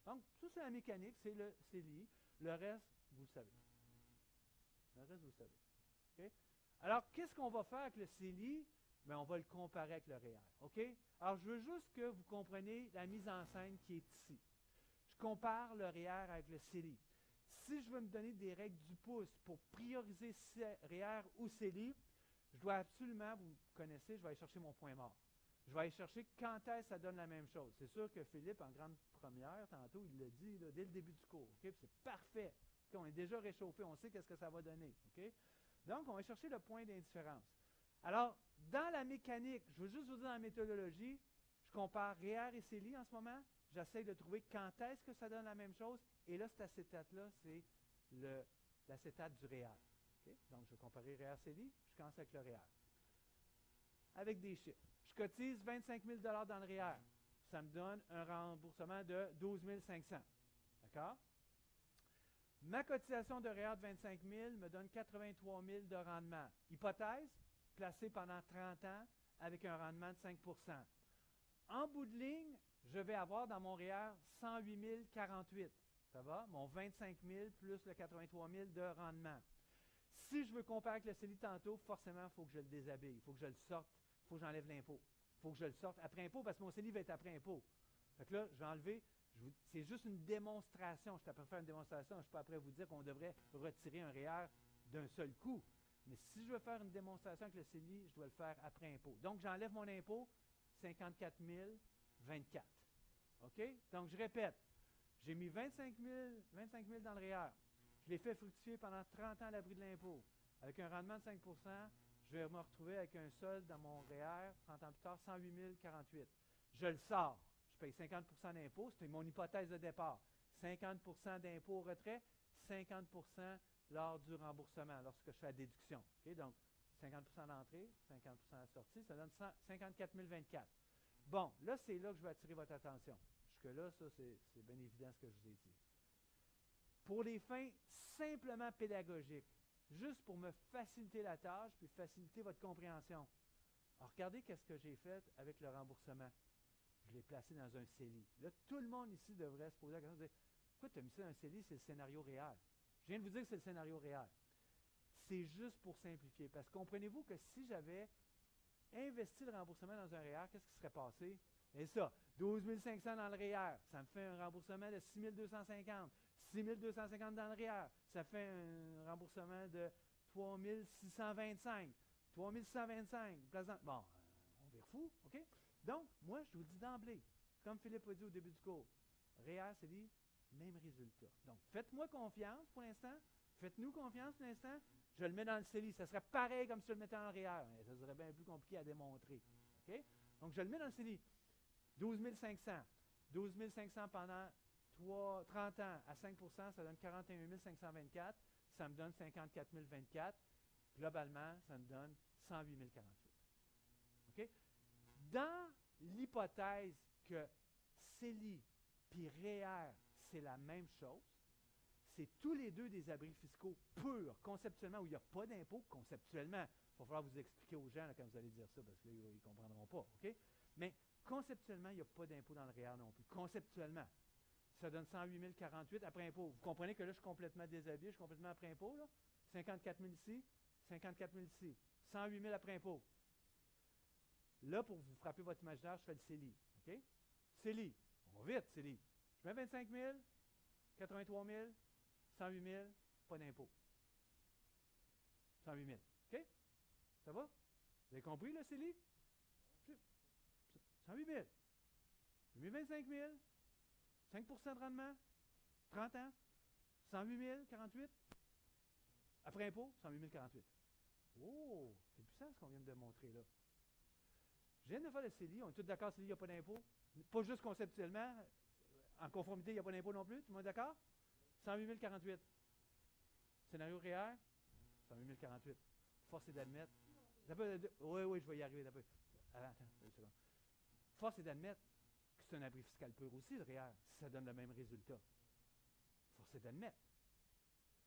Donc, tout c'est la mécanique, c'est le CELI. Le reste, vous le savez. Le reste, vous le savez. Alors, qu'est-ce qu'on va faire avec le CELI? Ben, on va le comparer avec le REER. Alors, je veux juste que vous compreniez la mise en scène qui est ici. Je compare le REER avec le CELI si je veux me donner des règles du pouce pour prioriser REER ou CELI, je dois absolument, vous connaissez, je vais aller chercher mon point mort. Je vais aller chercher quand est-ce que ça donne la même chose. C'est sûr que Philippe, en grande première, tantôt, il l'a dit dès le début du cours. C'est parfait. on est déjà réchauffé, on sait qu'est-ce que ça va donner. Donc, on va chercher le point d'indifférence. Alors, dans la mécanique, je veux juste vous dire dans la méthodologie, je compare REER et CELI en ce moment. J'essaie de trouver quand est-ce que ça donne la même chose et là, cet acétate-là, c'est l'acétate du REER. Donc, je vais comparer REER-CELI, je commence avec le REER. Avec des chiffres. Je cotise 25 000 dans le REER. Ça me donne un remboursement de 12 500. D'accord? Ma cotisation de REER de 25 000 me donne 83 000 de rendement. Hypothèse, placée pendant 30 ans avec un rendement de 5% En bout de ligne, je vais avoir dans mon REER 108 048. Ça va? Mon 25 000 plus le 83 000 de rendement. Si je veux comparer avec le CELI tantôt, forcément, il faut que je le déshabille. Il faut que je le sorte. Il faut que j'enlève l'impôt. Il faut que je le sorte après impôt parce que mon CELI va être après impôt. Donc là, je vais enlever. C'est juste une démonstration. Je suis après faire une démonstration. Je ne suis pas après vous dire qu'on devrait retirer un REER d'un seul coup. Mais si je veux faire une démonstration avec le CELI, je dois le faire après impôt. Donc, j'enlève mon impôt, 54 024. OK? Donc, je répète. J'ai mis 25 000, 25 000 dans le REER. Je l'ai fait fructifier pendant 30 ans à l'abri de l'impôt. Avec un rendement de 5% je vais me retrouver avec un solde dans mon REER, 30 ans plus tard, 108 048. Je le sors. Je paye 50% d'impôt. C'était mon hypothèse de départ. 50% d'impôt au retrait, 50% lors du remboursement, lorsque je fais la déduction. Donc, 50% d'entrée, 50% de sortie, ça donne 54 024. Bon, là, c'est là que je vais attirer votre attention. Jusque-là, ça, c'est bien évident ce que je vous ai dit. Pour les fins simplement pédagogiques, juste pour me faciliter la tâche puis faciliter votre compréhension. Alors, regardez qu'est-ce que j'ai fait avec le remboursement. Je l'ai placé dans un CELI. Là, tout le monde ici devrait se poser la question de dire Pourquoi tu as mis ça dans un CELI C'est le scénario réel? Je viens de vous dire que c'est le scénario réel. C'est juste pour simplifier. Parce que comprenez-vous que si j'avais investi le remboursement dans un REER, qu'est-ce qui serait passé? Et ça, 12 500 dans le REER, ça me fait un remboursement de 6 250. 6 250 dans le REER, ça fait un remboursement de 3 625. 3 625. Bon, on vire fou, OK? Donc, moi, je vous dis d'emblée, comme Philippe a dit au début du cours, REER, c'est dit, même résultat. Donc, faites-moi confiance pour l'instant. Faites-nous confiance pour l'instant. Je le mets dans le CELI. Ça serait pareil comme si je le mettais en REER. Ça serait bien plus compliqué à démontrer. Donc, je le mets dans le CELI. 12 500. 12 500 pendant 3, 30 ans à 5% ça donne 41 524. Ça me donne 54 024. Globalement, ça me donne 108 048. OK? Dans l'hypothèse que CELI puis REER, c'est la même chose, c'est tous les deux des abris fiscaux purs, conceptuellement, où il n'y a pas d'impôt, conceptuellement. Il va falloir vous expliquer aux gens quand vous allez dire ça, parce qu'ils ne comprendront pas. OK? Mais conceptuellement, il n'y a pas d'impôt dans le REER non plus. Conceptuellement. Ça donne 108 048 après impôt. Vous comprenez que là, je suis complètement déshabillé, je suis complètement après impôt, là? 54 000 ici, 54 000 ici. 108 000 après impôt. Là, pour vous frapper votre imaginaire, je fais le CELI. OK? CELI. On va vite, CELI. Je mets 25 000, 83 000, 108 000, pas d'impôt. 108 000. OK? Ça va? Vous avez compris, le CELI? 108 000. J'ai mis 25 000, 5% de rendement, 30 ans, 108 000, 48. Après impôt, 108 000, 48. Oh, c'est puissant ce qu'on vient de démontrer là. Je viens de faire le CELI, on est tous d'accord, CELI, il n'y a pas d'impôt. Pas juste conceptuellement, en conformité, il n'y a pas d'impôt non plus, tout le monde est d'accord? 108 048. Scénario réel, 108 048. Force est d'admettre. Oui, oui, je vais y arriver. Seconde. Force est d'admettre que c'est un abri fiscal pur aussi, le REER, si ça donne le même résultat. Force est d'admettre.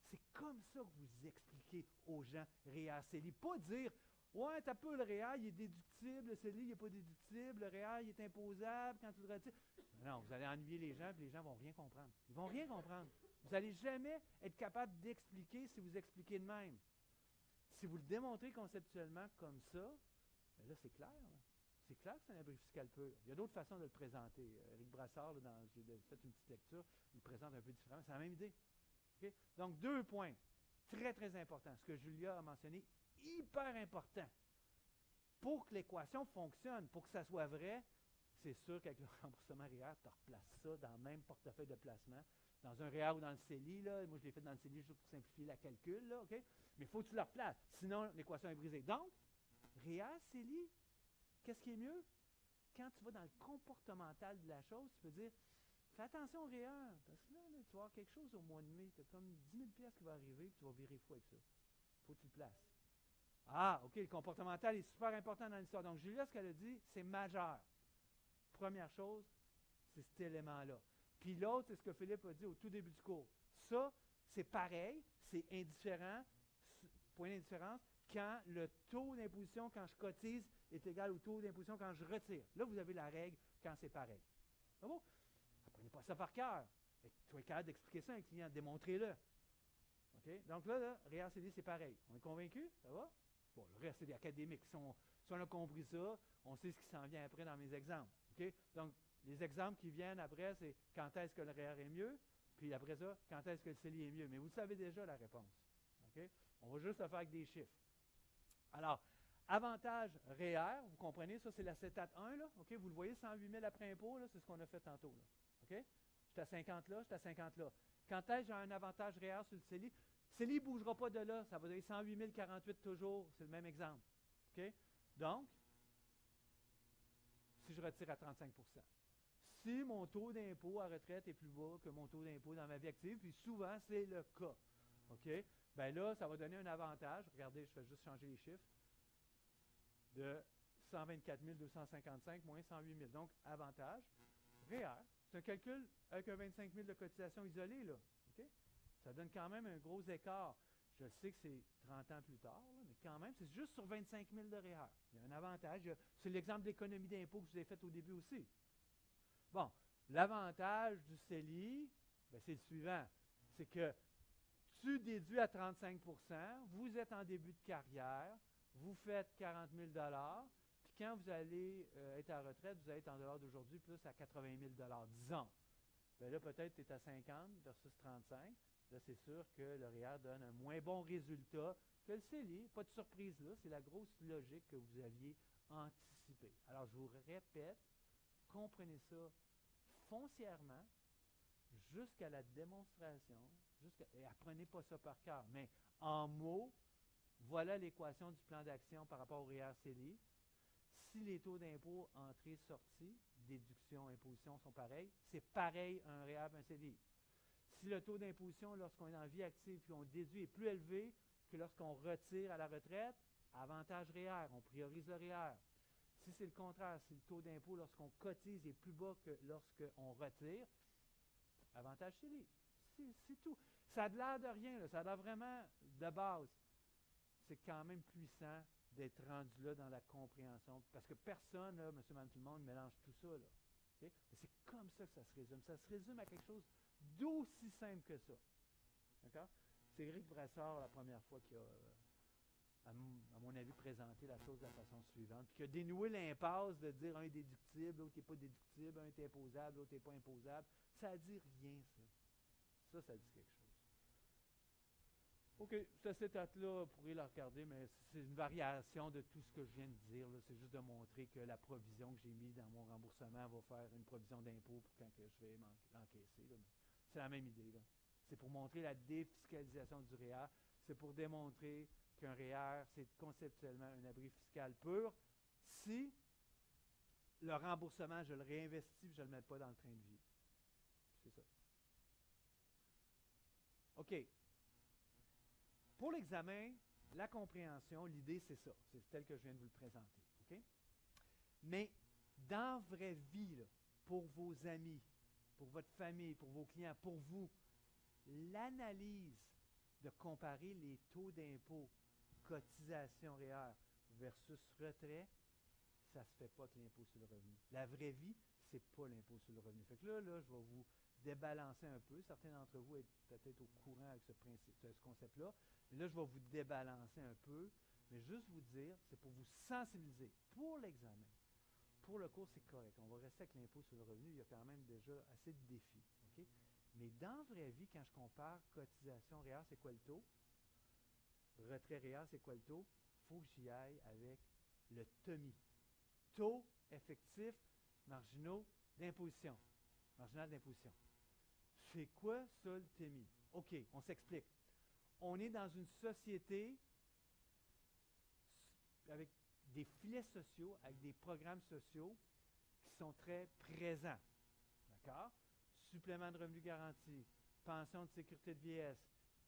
C'est comme ça que vous expliquez aux gens REER CELI. Pas dire Ouais, t'as peu le REER, il est déductible, le CELI, il n'est pas déductible, le REER, il est imposable quand tu le retires. Non, vous allez ennuyer les gens, et les gens vont rien comprendre. Ils vont rien comprendre. Vous n'allez jamais être capable d'expliquer si vous expliquez de même. Si vous le démontrez conceptuellement comme ça, bien là, c'est clair. C'est clair que c'est un abri fiscal pur. Il y a d'autres façons de le présenter. Eric euh, Brassard, dans, j'ai fait une petite lecture, il le présente un peu différemment. C'est la même idée. Donc, deux points très, très importants. Ce que Julia a mentionné, hyper important. Pour que l'équation fonctionne, pour que ça soit vrai, c'est sûr qu'avec le remboursement REER, tu replaces ça dans le même portefeuille de placement. Dans un REER ou dans le CELI, là, moi je l'ai fait dans le CELI juste pour simplifier la calcul, là, Mais il faut que tu le replaces, sinon l'équation est brisée. Donc, REER, CELI, qu'est-ce qui est mieux? Quand tu vas dans le comportemental de la chose, tu peux dire, fais attention au REER, parce que là, tu vas avoir quelque chose au mois de mai, tu as comme 10 000 pièces qui va arriver, puis tu vas virer fou avec ça. Il faut que tu le places. Ah, OK, le comportemental est super important dans l'histoire. Donc, Julia, ce qu'elle a dit, c'est majeur. Première chose, c'est cet élément-là. Puis l'autre, c'est ce que Philippe a dit au tout début du cours. Ça, c'est pareil, c'est indifférent, point d'indifférence, quand le taux d'imposition quand je cotise est égal au taux d'imposition quand je retire. Là, vous avez la règle quand c'est pareil. C'est bon? Apprenez pas ça par cœur. Es capable d'expliquer ça à un client, démontrez-le. Donc là, là REER c'est pareil. On est convaincu? Ça va? Bon, le reste, c'est des académiques. Si on, a compris ça, on sait ce qui s'en vient après dans mes exemples. Donc, les exemples qui viennent après, c'est quand est-ce que le REER est mieux, puis après ça, quand est-ce que le CELI est mieux. Mais vous savez déjà la réponse. On va juste le faire avec des chiffres. Alors, avantage REER, vous comprenez, ça c'est l'acétate 1, là? Vous le voyez, 108 000 après impôt, c'est ce qu'on a fait tantôt, là, OK? J'étais à 50 là, j'étais à 50 là. Quand est-ce que j'ai un avantage REER sur le CELI? CELI ne bougera pas de là. Ça va donner 108 048 toujours. C'est le même exemple. Donc, si je retire à 35 si mon taux d'impôt à retraite est plus bas que mon taux d'impôt dans ma vie active, puis souvent c'est le cas, OK? ben là, ça va donner un avantage. Regardez, je vais juste changer les chiffres. De 124 255 moins 108 000. Donc, avantage. REER, c'est un calcul avec un 25 000 de cotisation isolée, là. Ça donne quand même un gros écart. Je sais que c'est 30 ans plus tard, mais quand même, c'est juste sur 25 000 de REER. Il y a un avantage. C'est l'exemple d'économie d'impôt que je vous ai fait au début aussi. Bon, l'avantage du CELI, ben, c'est le suivant. C'est que tu déduis à 35% vous êtes en début de carrière, vous faites 40 000 puis quand vous allez euh, être à retraite, vous allez être en dollars d'aujourd'hui plus à 80 000 disons. Bien là, peut-être tu es à 50 versus 35. Là, c'est sûr que le REER donne un moins bon résultat que le CELI. Pas de surprise là, c'est la grosse logique que vous aviez anticipée. Alors, je vous répète, comprenez ça foncièrement jusqu'à la démonstration, jusqu'à, et apprenez pas ça par cœur, mais en mots, voilà l'équation du plan d'action par rapport au CELI. Si les taux d'impôt entrée-sortie, déduction, imposition sont pareils, c'est pareil un REER un CELI. Si le taux d'imposition lorsqu'on est en vie active puis on déduit est plus élevé que lorsqu'on retire à la retraite, avantage REER, on priorise le REER. Si c'est le contraire, si le taux d'impôt lorsqu'on cotise est plus bas que lorsqu'on retire, avantage CELI. C'est tout. Ça a l'air de rien, ça a l'air vraiment de base. C'est quand même puissant d'être rendu là dans la compréhension. Parce que personne, là, monsieur, madame, tout le monde, mélange tout ça. Là. C'est comme ça que ça se résume. Ça se résume à quelque chose d'aussi simple que ça. D'accord? C'est Eric Brassard, la première fois, qui a, euh, à, mon, avis, présenté la chose de la façon suivante, puis qui a dénoué l'impasse de dire un est déductible, l'autre n'est pas déductible, un est imposable, l'autre n'est pas imposable. Ça dit rien, ça. Ça, ça dit quelque chose. OK, cette étape-là, vous pourrez la regarder, mais c'est une variation de tout ce que je viens de dire. C'est juste de montrer que la provision que j'ai mise dans mon remboursement va faire une provision d'impôt pour quand que je vais l'encaisser. C'est la même idée. C'est pour montrer la défiscalisation du REER. C'est pour démontrer qu'un REER, c'est conceptuellement un abri fiscal pur si le remboursement, je le réinvestis et je ne le mets pas dans le train de vie. C'est ça. OK. Pour l'examen, la compréhension, l'idée, c'est ça. C'est tel que je viens de vous le présenter. OK? Mais dans vraie vie, pour vos amis, pour votre famille, pour vos clients, pour vous, l'analyse de comparer les taux d'impôt, cotisation REER versus retrait, ça ne se fait pas avec l'impôt sur le revenu. La vraie vie, c'est pas l'impôt sur le revenu. Fait que là, là, je vais vous débalancer un peu. Certains d'entre vous êtes peut-être au courant avec ce principe, ce concept-là. Là, je vais vous débalancer un peu. Mais juste vous dire, c'est pour vous sensibiliser pour l'examen. Pour le cours, c'est correct. On va rester avec l'impôt sur le revenu. Il y a quand même déjà assez de défis. Mais dans la vraie vie, quand je compare cotisation réelle, c'est quoi le taux? Retrait réel, c'est quoi le taux? Il faut que j'y aille avec le TOMI. Taux effectif marginaux d'imposition. Marginal d'imposition. C'est quoi ça le TMI? OK, on s'explique. On est dans une société avec des filets sociaux, avec des programmes sociaux qui sont très présents. D'accord? Supplément de revenu garanti, pension de sécurité de vieillesse,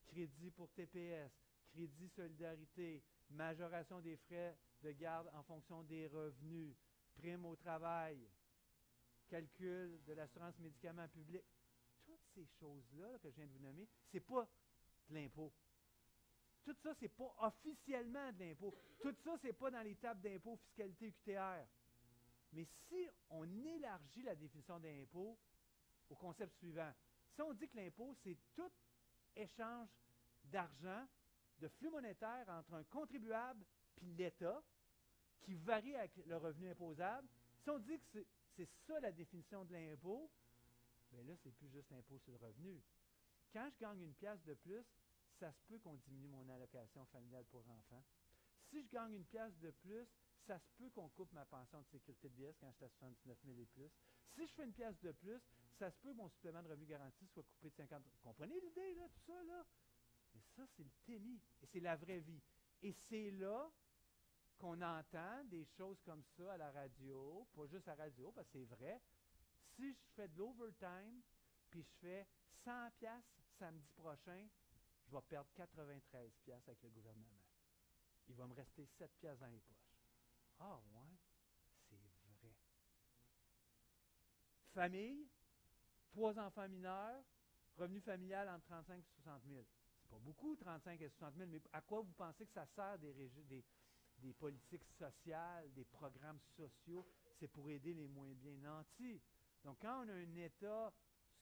crédit pour TPS, crédit solidarité, majoration des frais de garde en fonction des revenus, prime au travail, calcul de l'assurance médicaments publics ces choses-là que je viens de vous nommer, ce n'est pas de l'impôt. Tout ça, ce n'est pas officiellement de l'impôt. Tout ça, ce n'est pas dans les tables d'impôt fiscalité UQTR. Mais si on élargit la définition d'impôt au concept suivant, si on dit que l'impôt, c'est tout échange d'argent, de flux monétaire entre un contribuable puis l'État, qui varie avec le revenu imposable, si on dit que c'est ça la définition de l'impôt, bien là, c'est plus juste l'impôt sur le revenu. Quand je gagne une pièce de plus, ça se peut qu'on diminue mon allocation familiale pour enfants. Si je gagne une pièce de plus, ça se peut qu'on coupe ma pension de sécurité de vieillesse quand je suis à 79 000 et plus. Si je fais une pièce de plus, ça se peut que mon supplément de revenu garanti soit coupé de 50 Vous comprenez l'idée, là, tout ça, là? Mais ça, c'est le TEMI. Et c'est la vraie vie. Et c'est là qu'on entend des choses comme ça à la radio, pas juste à la radio, parce que c'est vrai, si je fais de l'overtime, puis je fais 100 pièces samedi prochain, je je vais perdre 93 pièces avec le gouvernement. Il va me rester 7 pièces dans les poches. Ah ouais, c'est vrai. Famille, trois enfants mineurs, revenu familial entre 35 et 60 000. Pas beaucoup, 35 et 60 000, mais à quoi vous pensez que ça sert des, des, des politiques sociales, des programmes sociaux? C'est pour aider les moins bien nantis. Donc, quand on a un État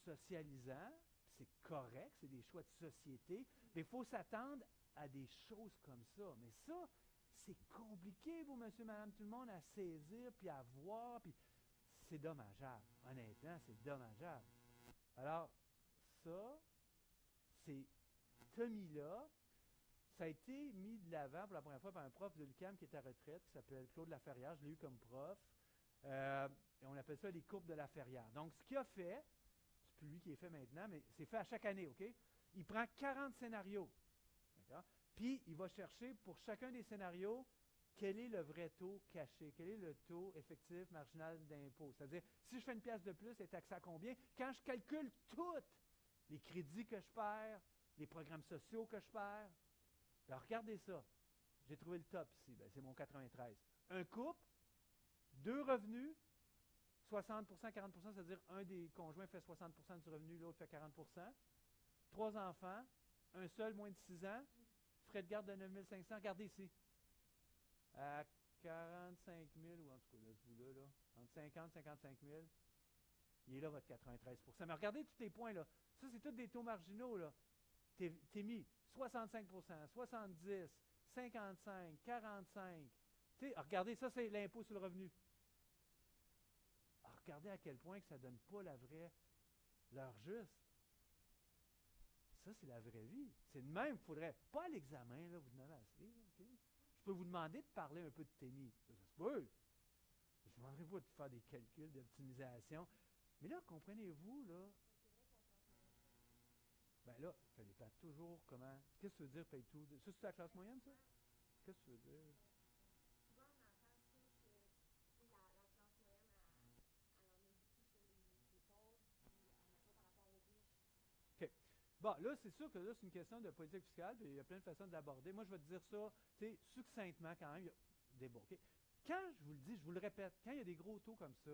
socialisant, c'est correct, c'est des choix de société, mais il faut s'attendre à des choses comme ça. Mais ça, c'est compliqué pour monsieur, madame, tout le monde à saisir, puis à voir, puis c'est dommageable. Honnêtement, c'est dommageable. Alors, ça, c'est Tommy-là, ça a été mis de l'avant pour la première fois par un prof de l'UQAM qui est à retraite, qui s'appelle Claude Laferrière. Je l'ai eu comme prof. Euh, et on appelle ça les courbes de Laferrière. Donc, ce qu'il a fait, c'est plus lui qui est fait maintenant, mais c'est fait à chaque année, OK? Il prend 40 scénarios. Puis, il va chercher pour chacun des scénarios quel est le vrai taux caché, quel est le taux effectif marginal d'impôt. C'est-à-dire, si je fais une pièce de plus, elle est à combien? Quand je calcule toutes les crédits que je perds, les programmes sociaux que je perds, ben regardez ça. J'ai trouvé le top ici. Ben, c'est mon 93. Un couple, deux revenus, 60% 40% c'est-à-dire un des conjoints fait 60% du revenu, l'autre fait 40% Trois enfants, un seul moins de 6 ans, frais de garde de 9 500. Regardez ici. À 45 000, ou en tout cas, de ce bout-là, là, entre 50 et 55 000, il est là, votre 93 Mais regardez tous les points, là. Ça, c'est tous des taux marginaux, là. T'es, mis 65% 70 55 45 regardez, ça, c'est l'impôt sur le revenu. regardez à quel point que ça ne donne pas la vraie, l'heure juste. Ça, c'est la vraie vie. C'est de même qu'il faudrait, pas l'examen, là, vous en avez assez, Je peux vous demander de parler un peu de TEMI. Ça, se peut. Je ne demanderai pas de faire des calculs d'optimisation. Mais là, comprenez-vous, là, ben là, ça dépend toujours comment. Qu'est-ce que tu veux dire, paye tout? Ça, c'est la classe moyenne, ça? Qu'est-ce que tu veux dire? Bon, là, c'est sûr que là, c'est une question de politique fiscale, il y a plein de façons de l'aborder. Moi, je vais te dire ça, tu sais, succinctement quand même, il y a des bons. Quand je vous le dis, je vous le répète, quand il y a des gros taux comme ça,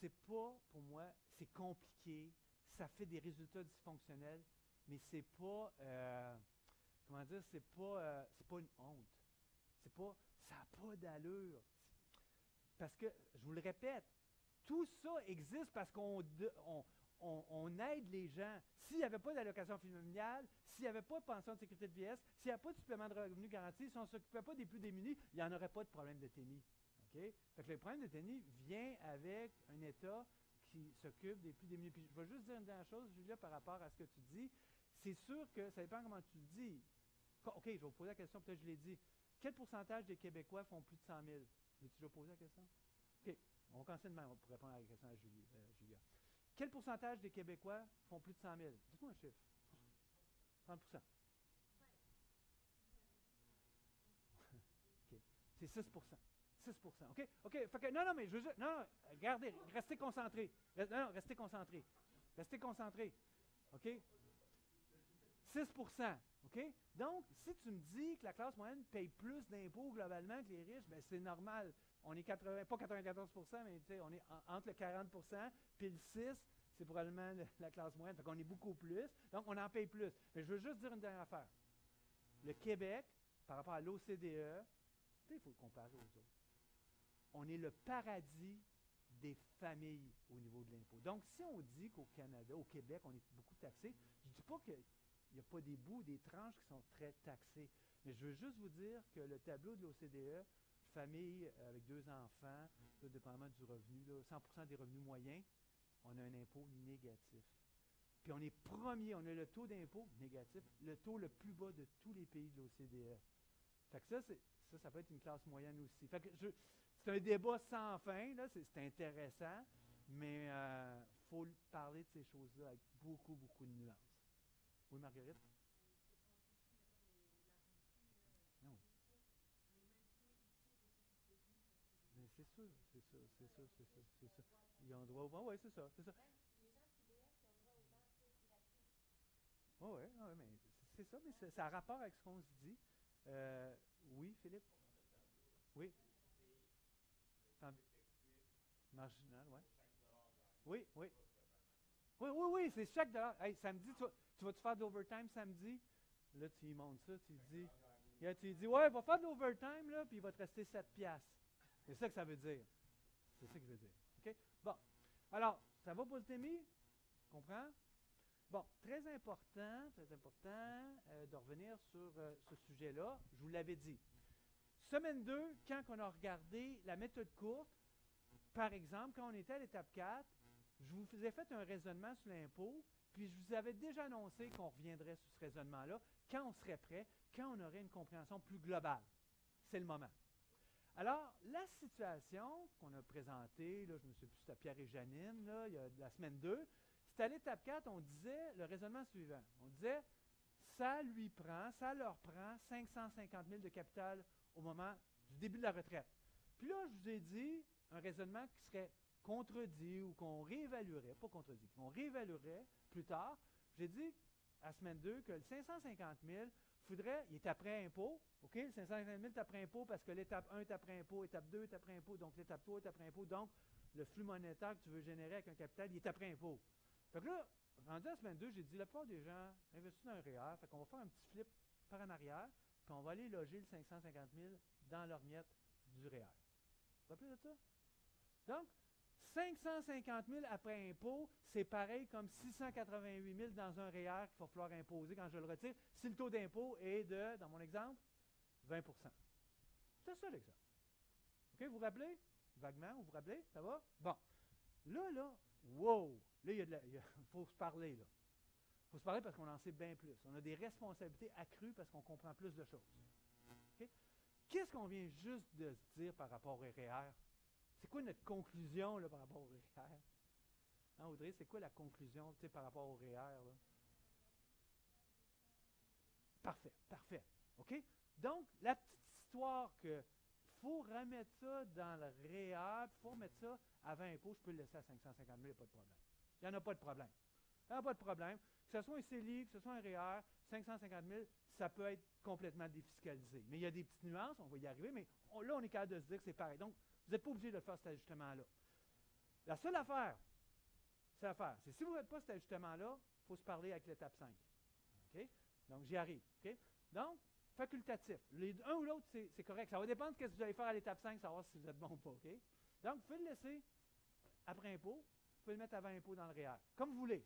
c'est pas, pour moi, c'est compliqué, ça fait des résultats dysfonctionnels, mais c'est pas, euh, comment dire, c'est pas, euh, c'est pas une honte. C'est pas, ça n'a pas d'allure. Parce que, je vous le répète, tout ça existe parce qu'on on, aide les gens. S'il n'y avait pas d'allocation familiale, s'il n'y avait pas de pension de sécurité de vieillesse, s'il n'y avait pas de supplément de revenu garanti, si on ne s'occupait pas des plus démunis, il n'y en aurait pas de problème de TENI. le problème de TENI vient avec un État qui s'occupe des plus démunis. Puis je vais juste dire une dernière chose, Julia, par rapport à ce que tu dis. C'est sûr que ça dépend comment tu le dis. OK, je vais vous poser la question, peut-être je l'ai dit. Quel pourcentage des Québécois font plus de 100 000? Je l'ai déjà posé la question? OK. On de même pour répondre à la question à euh, Julia. Quel pourcentage des Québécois font plus de 100 000? Dites-moi un chiffre. 30% OK. C'est 6 6 OK? OK. non, non, mais je veux juste. Non, regardez, restez concentrés. Non, non, restez concentrés. Restez concentrés. OK? 6% OK? Donc, si tu me dis que la classe moyenne paye plus d'impôts globalement que les riches, ben c'est normal. On est 80, pas 94% mais on est entre le 40% puis le 6, c'est probablement la classe moyenne. Donc, on est beaucoup plus. Donc, on en paye plus. Mais je veux juste dire une dernière affaire. Le Québec, par rapport à l'OCDE, il faut le comparer aux autres. On est le paradis des familles au niveau de l'impôt. Donc, si on dit qu'au Canada, au Québec, on est beaucoup taxé, je ne dis pas qu'il n'y a pas des bouts, des tranches qui sont très taxées. Mais je veux juste vous dire que le tableau de l'OCDE, famille avec deux enfants, dépendamment du revenu, 100% des revenus moyens, on a un impôt négatif. Puis on est premier, on a le taux d'impôt négatif, le taux le plus bas de tous les pays de l'OCDE. Fait que ça, ça, ça peut être une classe moyenne aussi. Fait que c'est un débat sans fin, là, c'est, intéressant, mais il euh, faut parler de ces choses-là avec beaucoup, beaucoup de nuances. Oui, Marguerite? c'est sûr, c'est sûr, c'est sûr, c'est sûr, c'est sûr. Ils ont droit au banc, oui, c'est ça, c'est ça. Oui, oui, oui, mais c'est ça, mais ça, a rapport avec ce qu'on se dit. Euh, oui, Philippe? Oui. Marginal, oui. Oui, oui. Oui, oui, oui, c'est chaque dollar. Hey, samedi, tu, tu vas-tu faire de l'overtime samedi? Là, tu y montes ça, tu dis. Tu dis, ouais, va faire de l'overtime, là, puis il va te rester 7 piastres. C'est ça que ça veut dire. C'est ça qu'il veut dire. OK? Bon. Alors, ça va pour le TMI? Comprends? Bon, très important, très important euh, de revenir sur euh, ce sujet-là. Je vous l'avais dit. Semaine 2, quand on a regardé la méthode courte, par exemple, quand on était à l'étape 4, je vous faisais fait un raisonnement sur l'impôt, puis je vous avais déjà annoncé qu'on reviendrait sur ce raisonnement-là quand on serait prêt, quand on aurait une compréhension plus globale. C'est le moment. Alors, la situation qu'on a présentée, là, je me suis plus à Pierre et Janine, là, il y a la semaine 2, c'était à l'étape 4, on disait le raisonnement suivant. On disait, ça lui prend, ça leur prend 550 000 de capital au moment du début de la retraite. Puis là, je vous ai dit un raisonnement qui serait contredit ou qu'on réévaluerait, pas contredit, qu'on réévaluerait plus tard. J'ai dit à semaine 2 que le 550 000, faudrait, il est après impôt, OK? Le 550 000 est après impôt parce que l'étape 1 est après impôt, étape 2 est après impôt, donc l'étape 3 est après impôt, donc le flux monétaire que tu veux générer avec un capital, il est après impôt. Fait que là, rendu à semaine 2, j'ai dit la plupart des gens investissent dans un REER, fait qu'on va faire un petit flip par en arrière, puis on va aller loger le 550 000 dans leur miette du REER. Vous vous rappelez de ça? Donc, 550 000 après impôt, c'est pareil comme 688 000 dans un REER qu'il va falloir imposer quand je le retire, si le taux d'impôt est de, dans mon exemple, 20% C'est ça l'exemple. OK, vous vous rappelez? Vaguement, vous vous rappelez? Ça va? Bon. Là, là, wow! Là, il faut se parler, là. Il faut se parler parce qu'on en sait bien plus. On a des responsabilités accrues parce qu'on comprend plus de choses. OK? Qu'est-ce qu'on vient juste de se dire par rapport au REER? C'est quoi notre conclusion par rapport au REER? Hein, Audrey, c'est quoi la conclusion par rapport au REER? là? Parfait, parfait. OK? Donc, la petite histoire que faut remettre ça dans le REER, il faut remettre ça avant impôt, je peux le laisser à 550 000, il n'y a pas de problème. Il n'y en a pas de problème. Il n'y a pas de problème. Que ce soit un CELI, que ce soit un REER, 550 000, ça peut être complètement défiscalisé. Mais il y a des petites nuances, on va y arriver, mais là, on est capable de se dire que c'est pareil. Donc, vous n'êtes pas obligé de faire cet ajustement-là. La seule affaire, c'est l'affaire, c'est si vous ne faites pas cet ajustement-là, il faut se parler avec l'étape 5. OK? Donc, j'y arrive. Donc, facultatif. Les, un ou l'autre, c'est correct. Ça va dépendre de ce que vous allez faire à l'étape 5, savoir si vous êtes bon ou pas. Donc, vous pouvez le laisser après impôt, vous pouvez le mettre avant impôt dans le REER, comme vous voulez.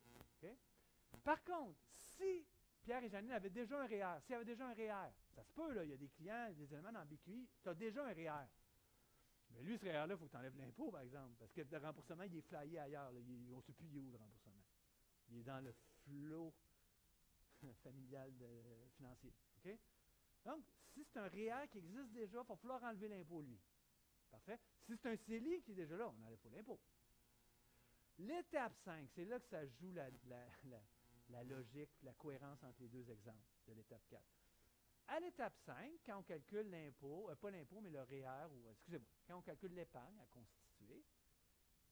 Par contre, si Pierre et Janine avaient déjà un REER, s'il y avait déjà un REER, ça se peut, là, il y a des clients, des éléments dans tu as déjà un REER. Mais lui, ce REER-là, il faut que tu enlèves l'impôt, par exemple, parce que le remboursement, il est flyé ailleurs. on ne sait plus où le remboursement. Il est dans le flot familial financier. Donc, si c'est un REER qui existe déjà, il va falloir enlever l'impôt, lui. Parfait? Si c'est un CELI qui est déjà là, on n'enlève pas l'impôt. L'étape 5, c'est là que ça joue la- la logique, la cohérence entre les deux exemples de l'étape 4. À l'étape 5, quand on calcule l'impôt, euh, pas l'impôt, mais le REER, ou euh, excusez-moi, quand on calcule l'épargne à constituer,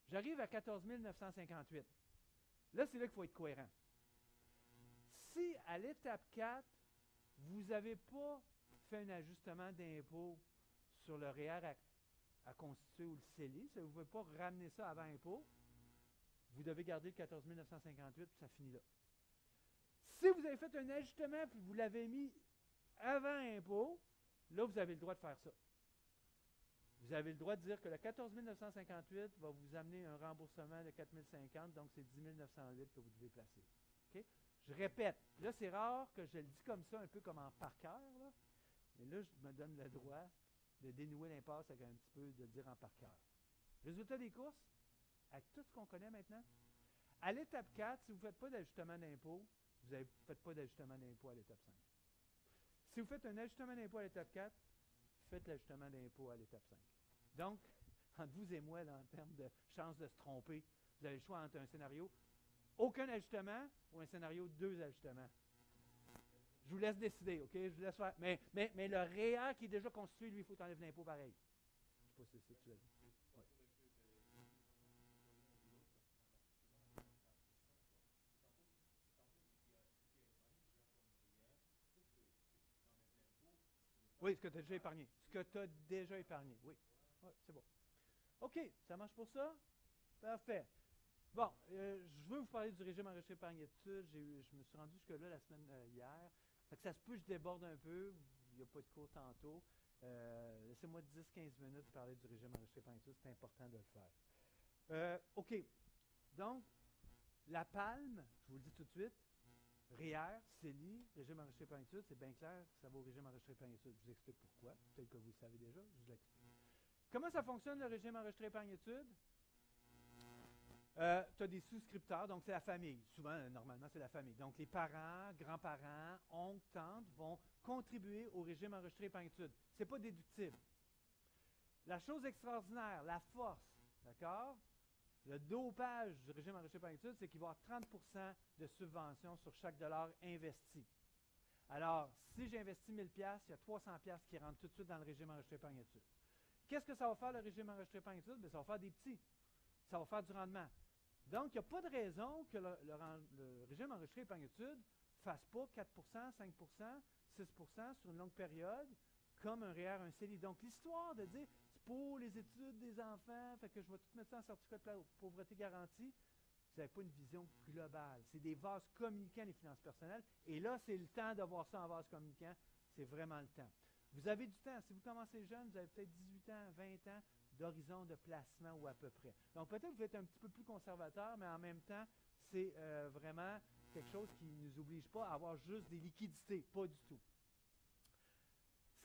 j'arrive à 14 958. Là, c'est là qu'il faut être cohérent. Si à l'étape 4, vous n'avez pas fait un ajustement d'impôt sur le REER à, constituer ou le CELI, si vous ne pouvez pas ramener ça avant impôt, vous devez garder le 14 958, puis ça finit là. Si vous avez fait un ajustement, puis vous l'avez mis avant impôt, là, vous avez le droit de faire ça. Vous avez le droit de dire que le 14 958 va vous amener un remboursement de 4 050, donc c'est 10 908 que vous devez placer. Je répète, là, c'est rare que je le dis comme ça, un peu comme en par cœur, là, mais là, je me donne le droit de dénouer l'impasse avec un petit peu de dire en par cœur. Résultat des courses, avec tout ce qu'on connaît maintenant, à l'étape 4, si vous ne faites pas d'ajustement d'impôt, vous ne faites pas d'ajustement d'impôt à l'étape 5. Si vous faites un ajustement d'impôt à l'étape 4, faites l'ajustement d'impôt à l'étape 5. Donc, entre vous et moi, là, en termes de chance de se tromper, vous avez le choix entre un scénario aucun ajustement ou un scénario deux ajustements. Je vous laisse décider, OK? Je vous laisse faire. Mais, mais, le REER qui est déjà constitué, lui, il faut enlever l'impôt pareil. Je ne sais pas si c'est. Ouais. Oui, ce que tu as déjà épargné. Ce que tu as déjà épargné, oui. C'est bon. OK, ça marche pour ça? Parfait. Bon, euh, je veux vous parler du régime enregistré par étude. Je me suis rendu jusque-là la semaine euh, hier. Fait que ça se peut que je déborde un peu. Il n'y a pas de cours tantôt. Euh, laissez-moi 10-15 minutes pour parler du régime enregistré par étude. C'est important de le faire. OK. Donc, la palme, je vous le dis tout de suite, REER, CELI, régime enregistré par étude, c'est bien clair, ça va au régime enregistré par étude. Je vous explique pourquoi. Peut-être que vous le savez déjà, je vous l'explique. Comment ça fonctionne le régime enregistré par étude? Euh, tu as des souscripteurs, donc c'est la famille. Souvent, euh, normalement, c'est la famille. Donc, les parents, grands-parents, oncles, tantes vont contribuer au régime enregistré par étude. Ce n'est pas déductible. La chose extraordinaire, la force, d'accord? Le dopage du régime enregistré par étude, c'est qu'il va y avoir 30% de subvention sur chaque dollar investi. Alors, si j'investis 1000 pièces, il y a 300 pièces qui rentrent tout de suite dans le régime enregistré par étude. Qu'est-ce que ça va faire le régime enregistré par étude? Ça va faire des petits. Ça va faire du rendement. Donc, il n'y a pas de raison que le, régime enregistré par étude ne fasse pas 4% 5% 6% sur une longue période, comme un REER, un CELI. Donc, l'histoire de dire pour les études des enfants, fait que je vais tout mettre ça en certificat de pauvreté garantie, vous n'avez pas une vision globale. C'est des vases communicants, les finances personnelles. Et là, c'est le temps de voir ça en vase communicant. C'est vraiment le temps. Vous avez du temps. Si vous commencez jeune, vous avez peut-être 18 ans, 20 ans d'horizon de placement ou à peu près. Donc peut-être que vous êtes un petit peu plus conservateur, mais en même temps, c'est euh, vraiment quelque chose qui ne nous oblige pas à avoir juste des liquidités, pas du tout.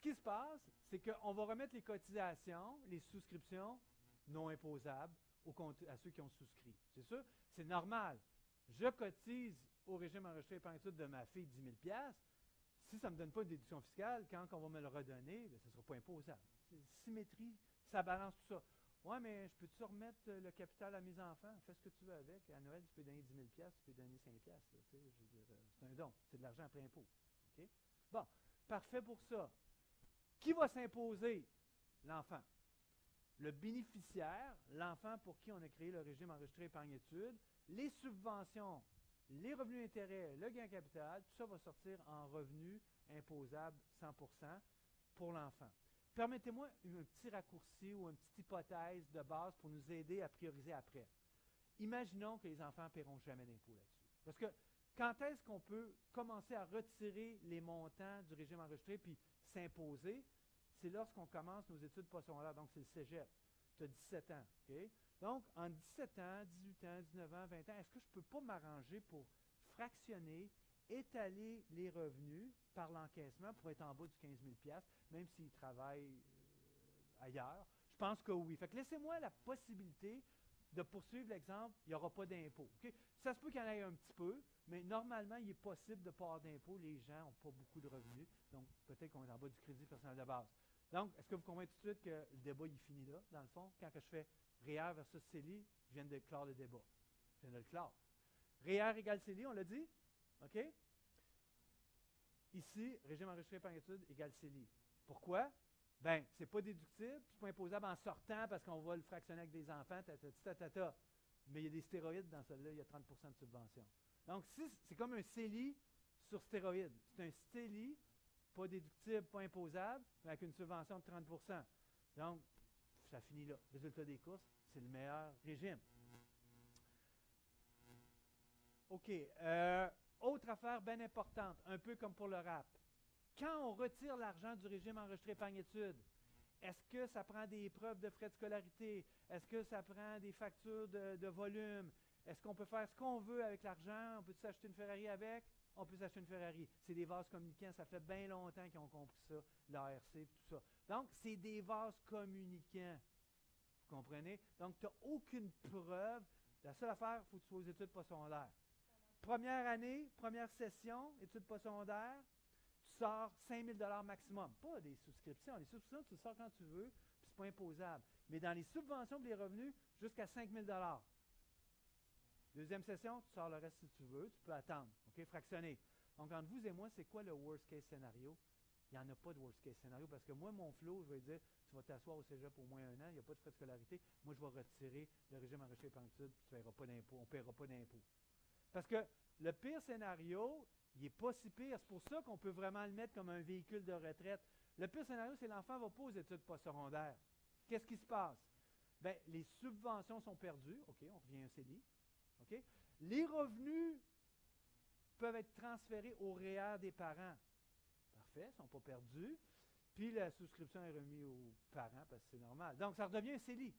Ce qui se passe, c'est qu'on va remettre les cotisations, les souscriptions non imposables à ceux qui ont souscrit. C'est sûr, c'est normal. Je cotise au régime enregistré par étude de ma fille 10 000 si ça ne me donne pas une déduction fiscale, quand on va me le redonner, ben, ce ne sera pas imposable. C'est symétrie ça balance tout ça. Ouais, mais je peux-tu remettre le capital à mes enfants? Fais ce que tu veux avec. À Noël, tu peux donner 10 000 tu peux donner 5 piastres. Euh, c'est un don. C'est de l'argent après impôt. Bon, parfait pour ça. Qui va s'imposer? L'enfant. Le bénéficiaire, l'enfant pour qui on a créé le régime enregistré épargne-études, les subventions, les revenus intérêts, le gain capital, tout ça va sortir en revenus imposables 100% pour l'enfant. Permettez-moi un petit raccourci ou une petite hypothèse de base pour nous aider à prioriser après. Imaginons que les enfants ne paieront jamais d'impôt là-dessus. Parce que quand est-ce qu'on peut commencer à retirer les montants du régime enregistré puis s'imposer? C'est lorsqu'on commence nos études postsecondaires, donc c'est le cégep. Tu as 17 ans. Donc, en 17 ans, 18 ans, 19 ans, 20 ans, est-ce que je ne peux pas m'arranger pour fractionner étaler les revenus par l'encaissement pour être en bas du 15 000 même s'ils travaillent euh, ailleurs? Je pense que oui. Fait que laissez-moi la possibilité de poursuivre l'exemple, il n'y aura pas d'impôt. Ça se peut qu'il y en ait un petit peu, mais normalement, il est possible de pas avoir d'impôt. Les gens n'ont pas beaucoup de revenus, donc peut-être qu'on est en bas du crédit personnel de base. Donc, est-ce que vous comprenez tout de suite que le débat il finit là, dans le fond? Quand je fais REER versus CELI, je viens de clore le débat. Je viens de le clore. REER égale CELI, on l'a dit? OK? Ici, régime enregistré par étude égale CELI. Pourquoi? Ben, c'est pas déductible, c'est pas imposable en sortant parce qu'on va le fractionner avec des enfants, ta, Mais il y a des stéroïdes dans celui-là, il y a 30% de subvention. Donc, c'est comme un CELI sur stéroïdes. C'est un CELI, pas déductible, pas imposable, mais avec une subvention de 30% Donc, ça finit là. Résultat des courses, c'est le meilleur régime. OK. Euh, autre affaire bien importante, un peu comme pour le rap. Quand on retire l'argent du régime enregistré par étude, est-ce que ça prend des preuves de frais de scolarité? Est-ce que ça prend des factures de, volume? Est-ce qu'on peut faire ce qu'on veut avec l'argent? On peut s'acheter une Ferrari avec? On peut s'acheter une Ferrari. C'est des vases communicants. Ça fait bien longtemps qu'ils ont compris ça, l'ARC et tout ça. Donc, c'est des vases communicants. Vous comprenez? Donc, tu n'as aucune preuve. La seule affaire, il faut que tu sois aux études postsecondaires. Première année, première session, études postsecondaires, sors 5 000 maximum. Pas des souscriptions. Les souscriptions, tu sors quand tu veux, puis c'est pas imposable. Mais dans les subventions pour les revenus, jusqu'à 5 000 Deuxième session, tu sors le reste si tu veux, tu peux attendre. OK? Fractionné. Donc, entre vous et moi, c'est quoi le worst case scénario? Il n'y en a pas de worst case scénario parce que moi, mon flow, je vais dire, tu vas t'asseoir au cégep pour au moins un an, il n'y a pas de frais de scolarité. Moi, je vais retirer le régime études, puis tu ne paieras pas d'impôt. On ne paiera pas d'impôt. Parce que le pire scénario, il n'est pas si pire. C'est pour ça qu'on peut vraiment le mettre comme un véhicule de retraite. Le pire scénario, c'est l'enfant ne va pas aux études postsecondaires. Qu'est-ce qui se passe? Bien, les subventions sont perdues. OK, on revient à un CELI. OK? Les revenus peuvent être transférés au REER des parents. Parfait, ils ne sont pas perdus. Puis la souscription est remise aux parents parce que c'est normal. Donc, ça redevient un CELI.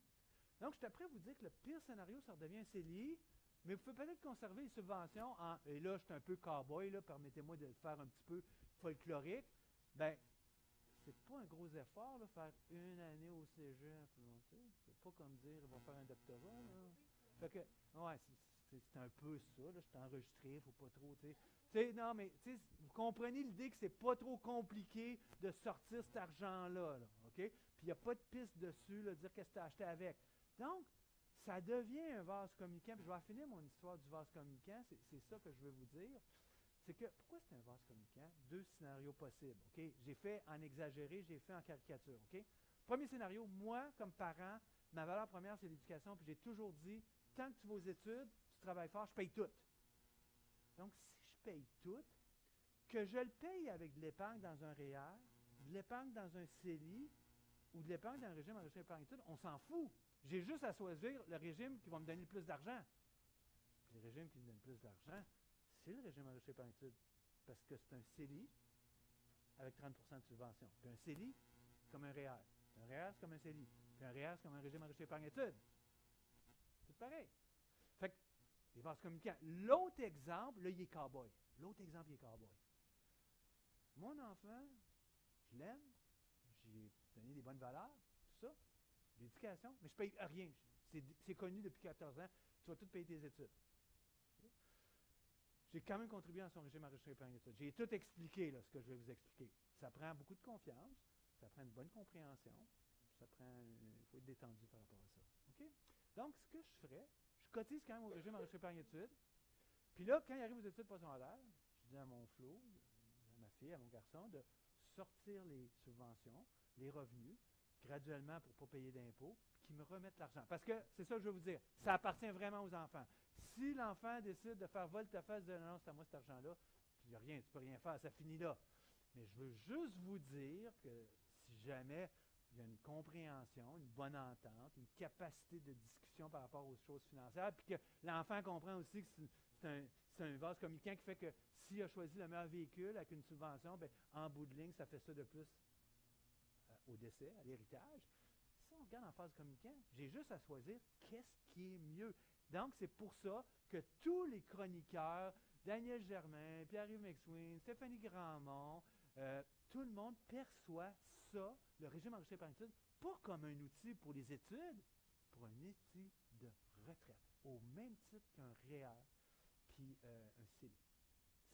Donc, je suis prêt à vous dire que le pire scénario, ça redevient un CELI, mais vous pouvez peut-être conserver les subventions en. Et là, je suis un peu cow-boy, là, permettez-moi de le faire un petit peu folklorique. Ben, c'est pas un gros effort, là, faire une année au cégep. C'est pas comme dire, ils vont faire un doctorat. Là. Fait que, ouais, c'est un peu ça. Là, je suis enregistré, faut pas trop. sais, non, mais vous comprenez l'idée que c'est pas trop compliqué de sortir cet argent-là. Là, OK? Puis il n'y a pas de piste dessus, là, dire qu'est-ce que tu as acheté avec. Donc, ça devient un vase communicant. Puis je vais finir mon histoire du vase communicant. C'est ça que je veux vous dire. C'est que, pourquoi c'est un vase communicant? Deux scénarios possibles. J'ai fait en exagéré, j'ai fait en caricature. OK? Premier scénario, moi, comme parent, ma valeur première, c'est l'éducation. Puis j'ai toujours dit, tant que tu vas aux études, tu travailles fort, je paye tout. Donc, si je paye tout, que je le paye avec de l'épargne dans un REER, de l'épargne dans un CELI ou de l'épargne dans un régime enrichissement épargne on s'en fout. J'ai juste à choisir le régime qui va me donner le plus d'argent. le régime qui me donne le plus d'argent, c'est le régime enrichissement par études. Parce que c'est un CELI avec 30% de subvention. Puis un CELI, c'est comme un REER. Un REER, c'est comme un CELI. Puis un REER, c'est comme un régime enrichi par études. C'est pareil. Fait que, les vases communicants. L'autre exemple, là, il est cowboy. L'autre exemple, il est cowboy. Mon enfant, je l'aime, j'ai donné des bonnes valeurs, tout ça, l'éducation, mais je ne paye rien. C'est connu depuis 14 ans, tu vas tout payer tes études. J'ai quand même contribué à son régime enrichissement par études. J'ai tout expliqué, là, ce que je vais vous expliquer. Ça prend beaucoup de confiance, ça prend une bonne compréhension, ça prend. Il faut être détendu par rapport à ça. Donc, ce que je ferais, je cotise quand même au régime enrichissement par études. Puis là, quand il arrive aux études postsecondaires, je dis à mon flot, à ma fille, à mon garçon, de sortir les subventions, les revenus, graduellement pour ne pas payer d'impôts, qui me remettent l'argent. Parce que, c'est ça que je veux vous dire, ça appartient vraiment aux enfants. Si l'enfant décide de faire volte-face, de non, c'est à moi cet argent-là, n'y a rien, tu peux rien faire, ça finit là. Mais je veux juste vous dire que si jamais il y a une compréhension, une bonne entente, une capacité de discussion par rapport aux choses financières, puis que l'enfant comprend aussi que c'est un, un, vase communicant qui fait que s'il a choisi le meilleur véhicule avec une subvention, bien, en bout de ligne, ça fait ça de plus au décès, à l'héritage. Si on regarde en phase communicant, j'ai juste à choisir qu'est-ce qui est mieux. Donc, c'est pour ça que tous les chroniqueurs, Daniel Germain, Pierre-Yves McSween, Stéphanie Grandmont, euh, tout le monde perçoit ça, le régime enrichi par études, pas comme un outil pour les études, pour un outil de retraite, au même titre qu'un REER puis euh, un CELI.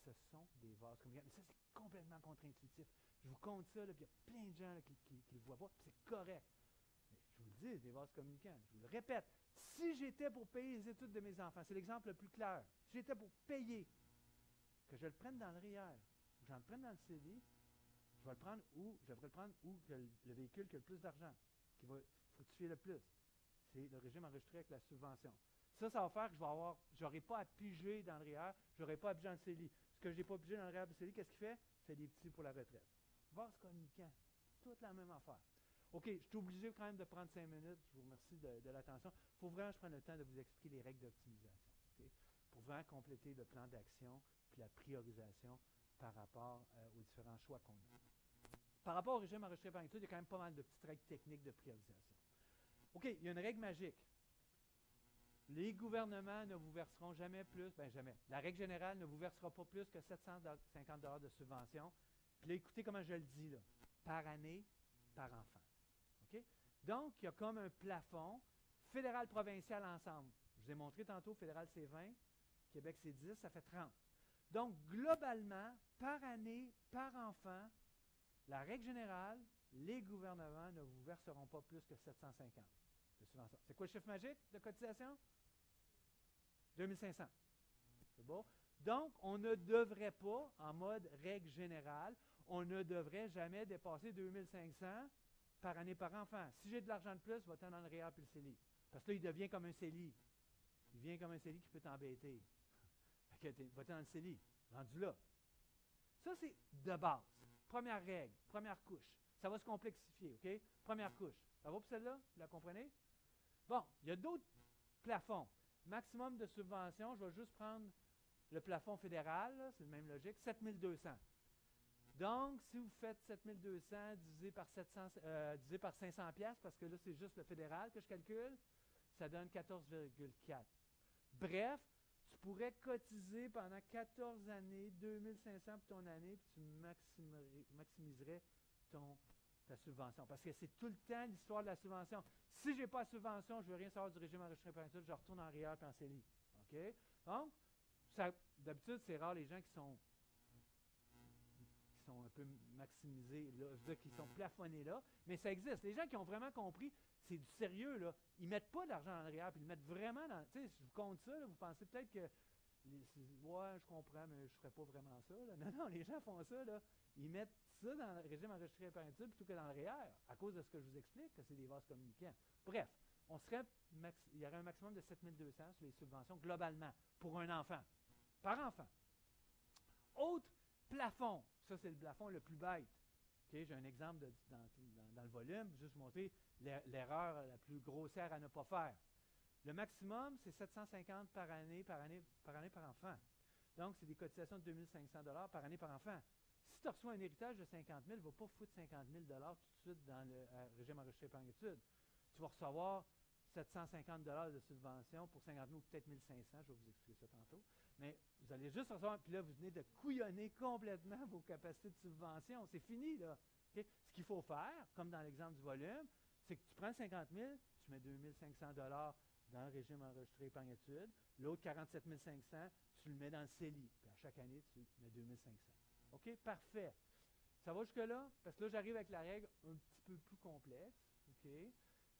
Ce sont des vases communicants. Mais ça, c'est complètement contre-intuitif. Je vous compte ça, puis il y a plein de gens qui ne le voient pas, c'est correct. Je vous le dis, des vases communicants, je vous le répète. Si j'étais pour payer les études de mes enfants, c'est l'exemple le plus clair. Si j'étais pour payer, que je le prenne dans le RIER, que j'en prenne dans le CV, je vais le prendre où, je devrais le prendre où le, véhicule qui a le plus d'argent, qui va fructifier le plus. C'est le régime enregistré avec la subvention. Ça, ça va faire que je vais avoir, j'aurai pas à piger dans le RIER, je n'aurai pas à piger dans le CELI. Que je n'ai pas pigé dans le CELI, qu'est-ce qu'il fait? fait des petits pour la retraite. Vase communicant, toute la même affaire. OK, je suis obligé quand même de prendre cinq minutes. Je vous remercie de, l'attention. Il faut vraiment que je prenne le temps de vous expliquer les règles d'optimisation. Pour vraiment compléter le plan d'action puis la priorisation par rapport euh, aux différents choix qu'on a. Par rapport au régime enregistré par étude, il y a quand même pas mal de petites règles techniques de priorisation. OK, il y a une règle magique. Les gouvernements ne vous verseront jamais plus, ben jamais. La règle générale ne vous versera pas plus que 750 de subvention. Puis là, écoutez comment je le dis, là. Par année, par enfant. OK? Donc, il y a comme un plafond fédéral-provincial ensemble. Je vous ai montré tantôt, fédéral c'est 20, Québec c'est 10, ça fait 30. Donc, globalement, par année, par enfant, la règle générale, les gouvernements ne vous verseront pas plus que 750 de subvention. C'est quoi le chiffre magique de cotisation? 2500. C'est? Donc, on ne devrait pas, en mode règle générale, on ne devrait jamais dépasser 2500 par année par enfant. Si j'ai de l'argent de plus, va-t'en dans le REER puis le CELI. Parce que là, il devient comme un CELI. Il vient comme un CELI qui peut t'embêter. Va-t'en dans le CELI. Rendu là. Ça, c'est de base. Première règle, première couche. ça va se complexifier, OK? Première couche. Ça va pour celle-là? Vous la comprenez? Bon, il y a d'autres plafonds. Maximum de subvention, je vais juste prendre le plafond fédéral, c'est la même logique, 7200. Donc, si vous faites 7200 divisé par, 700, euh, divisé par 500 pièces, parce que là, c'est juste le fédéral que je calcule, ça donne 14,4. Bref, tu pourrais cotiser pendant 14 années, 2500 pour ton année, puis tu maximiserais ton, ta subvention. Parce que c'est tout le temps l'histoire de la subvention. Si je n'ai pas de subvention, je ne veux rien savoir du régime enregistré par je retourne en arrière puis en CELI. OK? Donc, d'habitude, c'est rare les gens qui sont sont un peu maximisés, là, qui sont plafonnés là, mais ça existe. Les gens qui ont vraiment compris, c'est du sérieux, là. Ils mettent pas de l'argent en arrière, puis ils le mettent vraiment dans. Tu sais, je vous compte ça, vous pensez peut-être que. Ouais, je comprends, mais je ne ferais pas vraiment ça. Non, non, les gens font ça, là. Ils mettent ça dans le régime enregistré par étude plutôt que dans le REER, à cause de ce que je vous explique, que c'est des vases communicants. Bref, on serait il y aurait un maximum de 7200 sur les subventions globalement pour un enfant, par enfant. Autre plafond, ça c'est le plafond le plus bête. J'ai un exemple dans, le volume, juste montrer l'erreur la plus grossière à ne pas faire. Le maximum, c'est 750 par année, par année, par année par enfant. Donc, c'est des cotisations de 2500 par année par enfant. Si tu reçois un héritage de 50 000, ne va pas foutre 50 000 tout de suite dans le euh, régime enregistré par étude. Tu vas recevoir 750 de subvention pour 50 000 ou peut-être 1500, je vais vous expliquer ça tantôt. Mais vous allez juste recevoir, puis là, vous venez de couillonner complètement vos capacités de subvention. C'est fini, là. Ce qu'il faut faire, comme dans l'exemple du volume, c'est que tu prends 50 000, tu mets 2500 dans le régime enregistré épargne études. L'autre, 47 500, tu le mets dans le CELI. Puis à chaque année, tu mets 2500. OK? Parfait. Ça va jusque-là? Parce que là, j'arrive avec la règle un petit peu plus complexe. OK?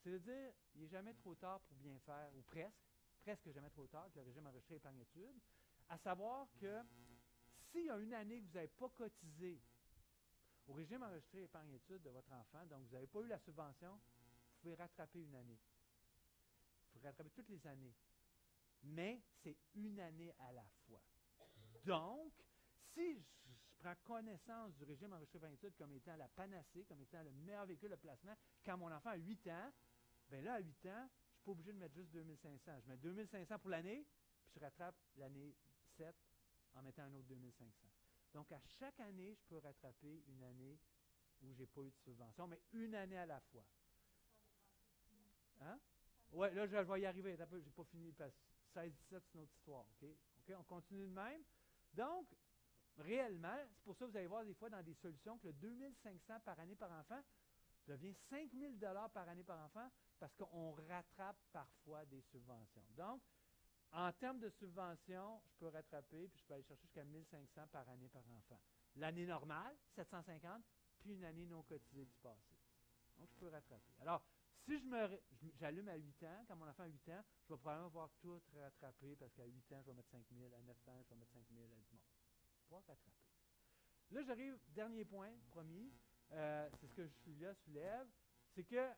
C'est-à-dire, il n'est jamais trop tard pour bien faire, ou presque, presque jamais trop tard, que le régime enregistré épargne-études. À savoir que s'il y a une année que vous n'avez pas cotisé au régime enregistré épargne-études de votre enfant, donc vous n'avez pas eu la subvention, vous pouvez rattraper une année. Rattraper toutes les années. Mais c'est une année à la fois. Donc, si je prends connaissance du régime enregistré épargne-études comme étant la panacée, comme étant le meilleur véhicule de placement, quand mon enfant a 8 ans, bien là, à 8 ans, je ne suis pas obligé de mettre juste 2500. Je mets 2500 pour l'année, puis je rattrape l'année 7 en mettant un autre 2500. Donc, à chaque année, je peux rattraper une année où je n'ai pas eu de subvention, mais une année à la fois. Hein? Oui, là, je, vais y arriver. Je n'ai pas fini. 16-17, c'est notre histoire. OK? OK? On continue de même. Donc, réellement, c'est pour ça que vous allez voir des fois dans des solutions que le 2500 par année par enfant devient 5000 dollars par année par enfant parce qu'on rattrape parfois des subventions. Donc, en termes de subventions, je peux rattraper, puis je peux aller chercher jusqu'à 1500 par année par enfant. L'année normale, 750, puis une année non cotisée du passé. Donc, je peux rattraper. Alors, si je me j'allume à 8 ans, quand mon enfant a 8 ans, je vais probablement avoir tout rattrapé parce qu'à 8 ans, je vais mettre 5000, à 9 ans, je vais mettre 5000, bon, pas rattraper. Là, j'arrive, dernier point, promis, euh, c'est ce que je suis là soulève, c'est que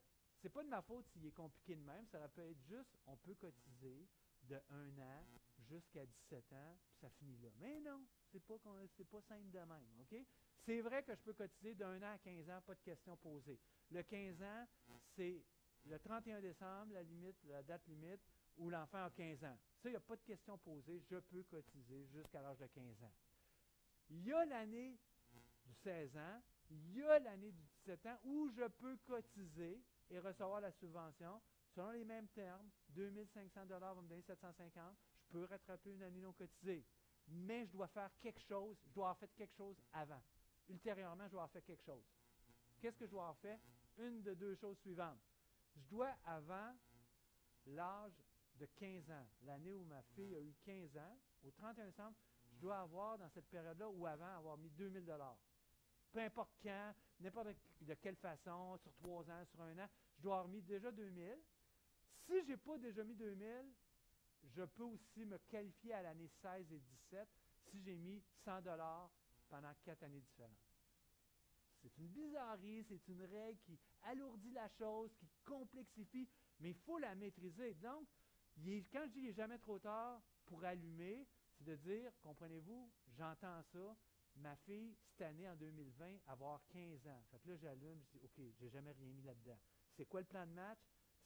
c'est pas de ma faute s'il est compliqué de même, ça peut être juste, on peut cotiser de 1 an jusqu'à 17 ans, puis ça finit là. Mais non, c'est pas, c'est pas simple de même? C'est vrai que je peux cotiser d'un an à 15 ans, pas de questions posées. Le 15 ans, c'est le 31 décembre, la limite, la date limite, où l'enfant a 15 ans. Ça, il n'y a pas de questions posées, je peux cotiser jusqu'à l'âge de 15 ans. Il y a l'année du 16 ans, il y a l'année du 17 ans où je peux cotiser et recevoir la subvention selon les mêmes termes. 2500 dollars va me donner 750. Je peux rattraper une année non cotisée. Mais je dois faire quelque chose. Je dois avoir fait quelque chose avant. Ultérieurement, je dois avoir fait quelque chose. Qu'est-ce que je dois avoir fait? Une de deux choses suivantes. Je dois, avant l'âge de 15 ans, l'année où ma fille a eu 15 ans, au 31 décembre, je dois avoir, dans cette période-là ou avant, avoir mis 2000 dollars. Peu importe quand, n'importe de quelle façon, sur trois ans, sur un an, je dois avoir mis déjà 2000. Si je n'ai pas déjà mis 2000, je peux aussi me qualifier à l'année 16 et 17 si j'ai mis 100 dollars pendant quatre années différentes. C'est une bizarrerie, c'est une règle qui alourdit la chose, qui complexifie, mais il faut la maîtriser. Donc, quand je dis qu'il n'est jamais trop tard pour allumer, c'est de dire, comprenez-vous, j'entends ça, ma fille, cette année, en 2020, avoir 15 ans. Fait que là, j'allume, je dis, OK, j'ai jamais rien mis là-dedans. C'est quoi le plan de match?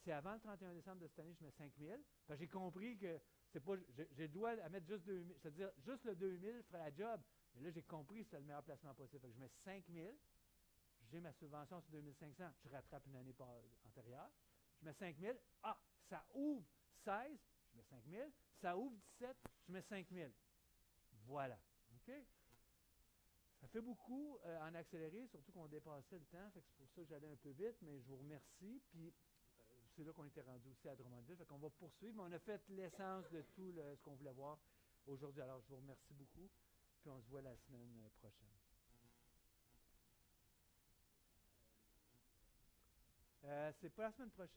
C'est avant le 31 décembre de cette année, je mets 5 000. Fait que j'ai compris que c'est pas, j'ai le droit à mettre juste 2 000. C'est-à-dire, juste le 2 000 ferait la job. Mais là, j'ai compris que c'était le meilleur placement possible. Fait que je mets 5 000. J'ai ma subvention sur 2 500. Je rattrape une année antérieure. Je mets 5 000. Ah, ça ouvre 16. Je mets 5 000. Ça ouvre 17. Je mets 5 000. Voilà. OK? Ça fait beaucoup euh, en accéléré, surtout qu'on dépassait le temps. C'est pour ça que j'allais un peu vite, mais je vous remercie. Puis euh, c'est là qu'on était rendu aussi à Drummondville. Fait qu'on va poursuivre, mais on a fait l'essence de tout ce qu'on voulait voir aujourd'hui. Alors, je vous remercie beaucoup. Puis on se voit la semaine euh, prochaine. Euh, c'est pas la semaine prochaine.